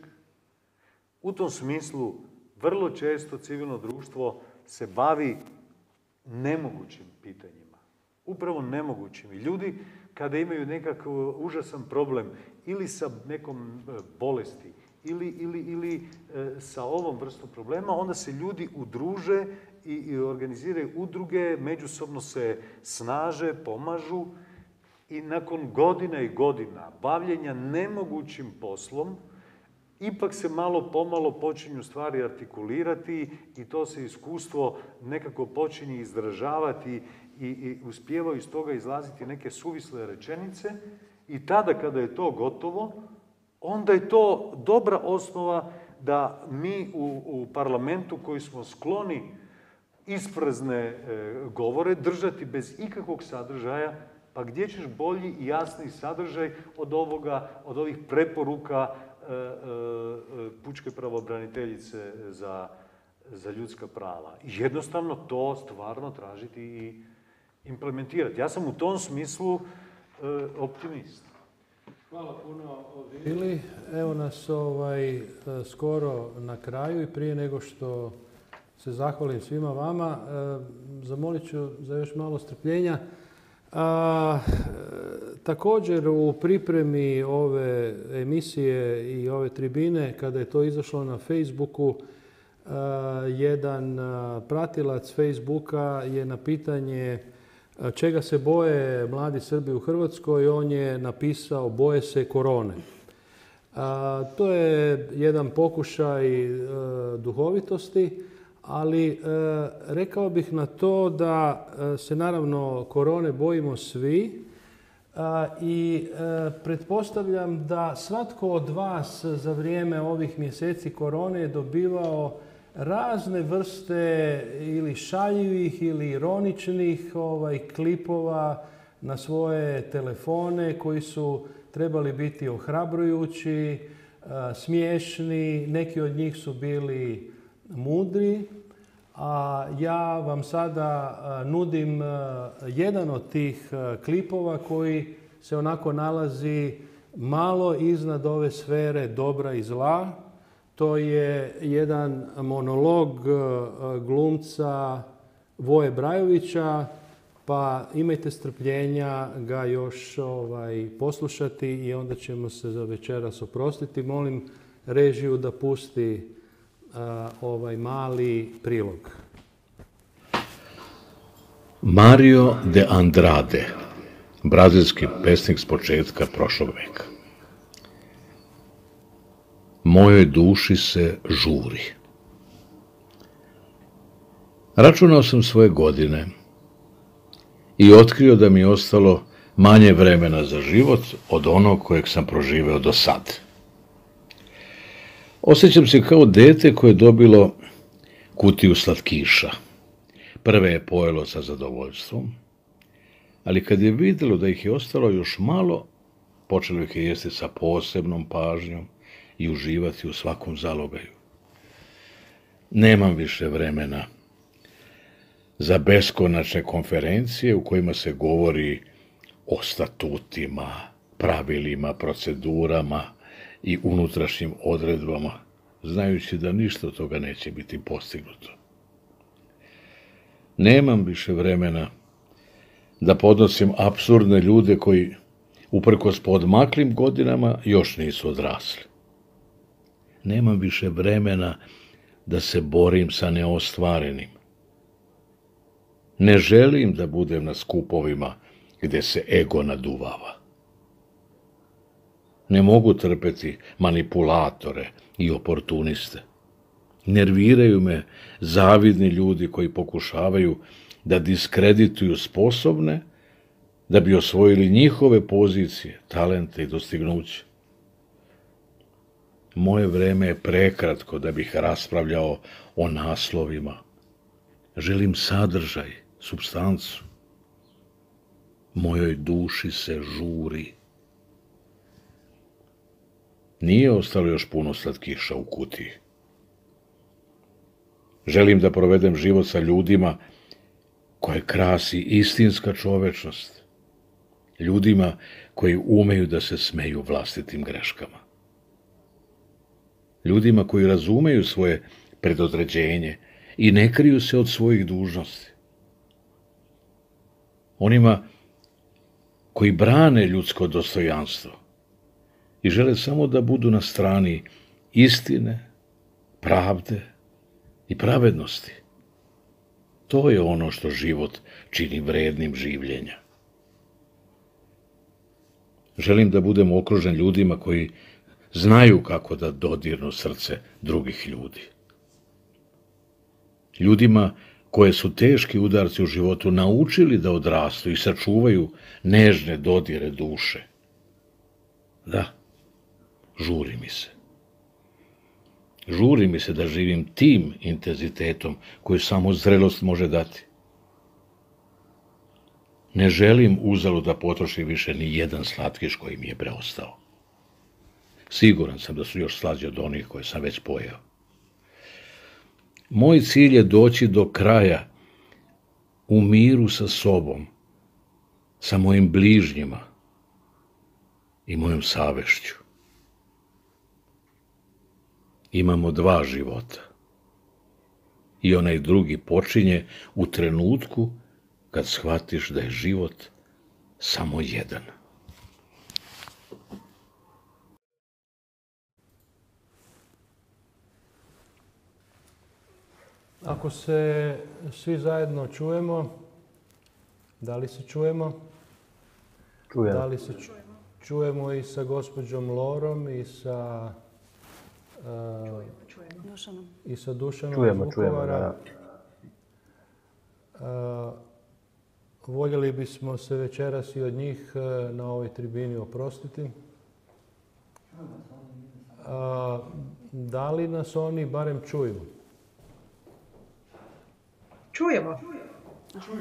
u tom smislu vrlo često civilno društvo se bavi nemogućim pitanjima. Upravo nemogućim. I ljudi kada imaju nekakav užasan problem ili sa nekom e, bolesti ili, ili, ili e, sa ovom vrstom problema, onda se ljudi udruže i, i organiziraju udruge, međusobno se snaže, pomažu i nakon godina i godina bavljenja nemogućim poslom, ipak se malo pomalo počinju stvari artikulirati i to se iskustvo nekako počinje izražavati i, i uspijevaju iz toga izlaziti neke suvisle rečenice i tada kada je to gotovo, onda je to dobra osnova da mi u, u parlamentu koji smo skloni isprazne e, govore držati bez ikakvog sadržaja, pa gdje ćeš bolji i jasni sadržaj od ovoga, od ovih preporuka E, e, pučke pravobraniteljice za, za ljudska prava. Jednostavno to stvarno tražiti i implementirati. Ja sam u tom smislu e, optimist. Hvala puno Vili. Evo nas ovaj, skoro na kraju i prije nego što se zahvalim svima vama, zamolit ću za još malo strpljenja. A, također u pripremi ove emisije i ove tribine, kada je to izašlo na Facebooku, jedan pratilac Facebooka je na pitanje čega se boje mladi Srbi u Hrvatskoj, on je napisao boje se korone. to je jedan pokušaj duhovitosti, ali e, rekao bih na to da e, se naravno korone bojimo svi i pretpostavljam da svatko od vas za vrijeme ovih mjeseci korone je dobivao razne vrste ili šaljivih ili ironičnih ovaj, klipova na svoje telefone koji su trebali biti ohrabrujući, smiješni, neki od njih su bili mudri, a ja vam sada nudim jedan od tih klipova koji se onako nalazi malo iznad ove sfere dobra i zla. To je jedan monolog glumca Voje Brajovića, pa imajte strpljenja ga još ovaj, poslušati i onda ćemo se za večeras oprostiti. Molim režiju da pusti ovaj mali prilog. Mario de Andrade, brazilski pesnik s početka prošlog veka. Mojoj duši se žuri. Računao sam svoje godine i otkrio da mi je ostalo manje vremena za život od onog kojeg sam proživeo do sad. Osjećam se kao dete koje je dobilo kutiju slatkiša. Prve je pojelo sa zadovoljstvom, ali kad je vidjelo da ih je ostalo još malo, počelo ih je jesti sa posebnom pažnjom i uživati u svakom zalogaju. Nemam više vremena za beskonačne konferencije u kojima se govori o statutima, pravilima, procedurama i unutrašnjim odredbama, znajući da ništa od toga neće biti postignuto. Nemam više vremena da podnosim absurdne ljude koji, uprkos podmaklim godinama, još nisu odrasli. Nemam više vremena da se borim sa neostvarenim. Ne želim da budem na skupovima gdje se ego naduvava. Ne mogu trpeti manipulatore i oportuniste. Nerviraju me zavidni ljudi koji pokušavaju da diskredituju sposobne da bi osvojili njihove pozicije, talente i dostignuće. Moje vreme je prekratko da bih raspravljao o naslovima. Želim sadržaj, substancu. Mojoj duši se žuri. Nije ostalo još puno slatkiša u kutiji. Želim da provedem život sa ljudima koje krasi istinska čovečnost. Ljudima koji umeju da se smeju vlastitim greškama. Ljudima koji razumeju svoje predodređenje i ne kriju se od svojih dužnosti. Onima koji brane ljudsko dostojanstvo i žele samo da budu na strani istine, pravde i pravednosti. To je ono što život čini vrednim življenja. Želim da budem okružen ljudima koji znaju kako da dodirnu srce drugih ljudi. Ljudima koje su teški udarci u životu naučili da odrastu i sačuvaju nežne dodire duše. Da, žuri mi se. Žuri mi se da živim tim intenzitetom koji samo zrelost može dati. Ne želim uzalu da potrošim više ni jedan slatkiš koji mi je preostao. Siguran sam da su još slađi od onih koje sam već pojeo. Moj cilj je doći do kraja u miru sa sobom, sa mojim bližnjima i mojom savešću. Imamo dva života. I onaj drugi počinje u trenutku kad shvatiš da je život samo jedan. Ako se svi zajedno čujemo, da li se čujemo? Čujemo. Da li se čujemo i sa gospođom Lorom i sa Dušanom. i sa Dušanom Čujemo, čujemo, da. A, voljeli bismo se večeras i od njih e, na ovoj tribini oprostiti. Da li nas oni barem čuju? Čujemo.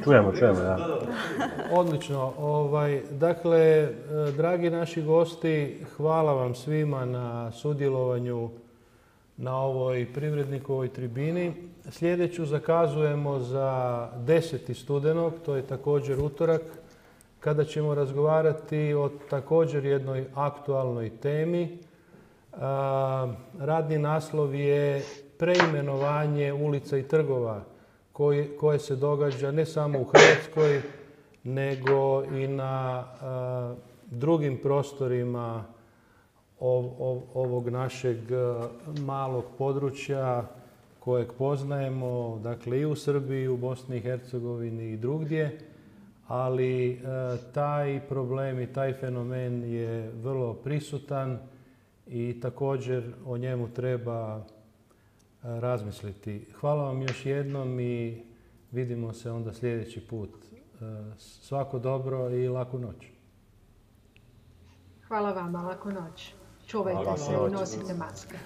Čujemo, čujemo, da. Odlično. Ovaj, dakle, e, dragi naši gosti, hvala vam svima na sudjelovanju na ovoj privrednikovoj tribini. Sljedeću zakazujemo za 10. studenog, to je također utorak, kada ćemo razgovarati o također jednoj aktualnoj temi. A, Radni naslov je preimenovanje ulica i trgova koji- koje se događa ne samo u Hrvatskoj, nego i na drugim prostorima ov- ov- ovog našeg malog područja kojeg poznajemo, dakle i u Srbiji, u Bosni i Hercegovini i drugdje, ali taj problem i taj fenomen je vrlo prisutan i također o njemu treba razmisliti. Hvala vam još jednom i vidimo se onda sljedeći put. E, Svako dobro i laku noć. Hvala vama, laku noć. Čuvajte se i nosite maske.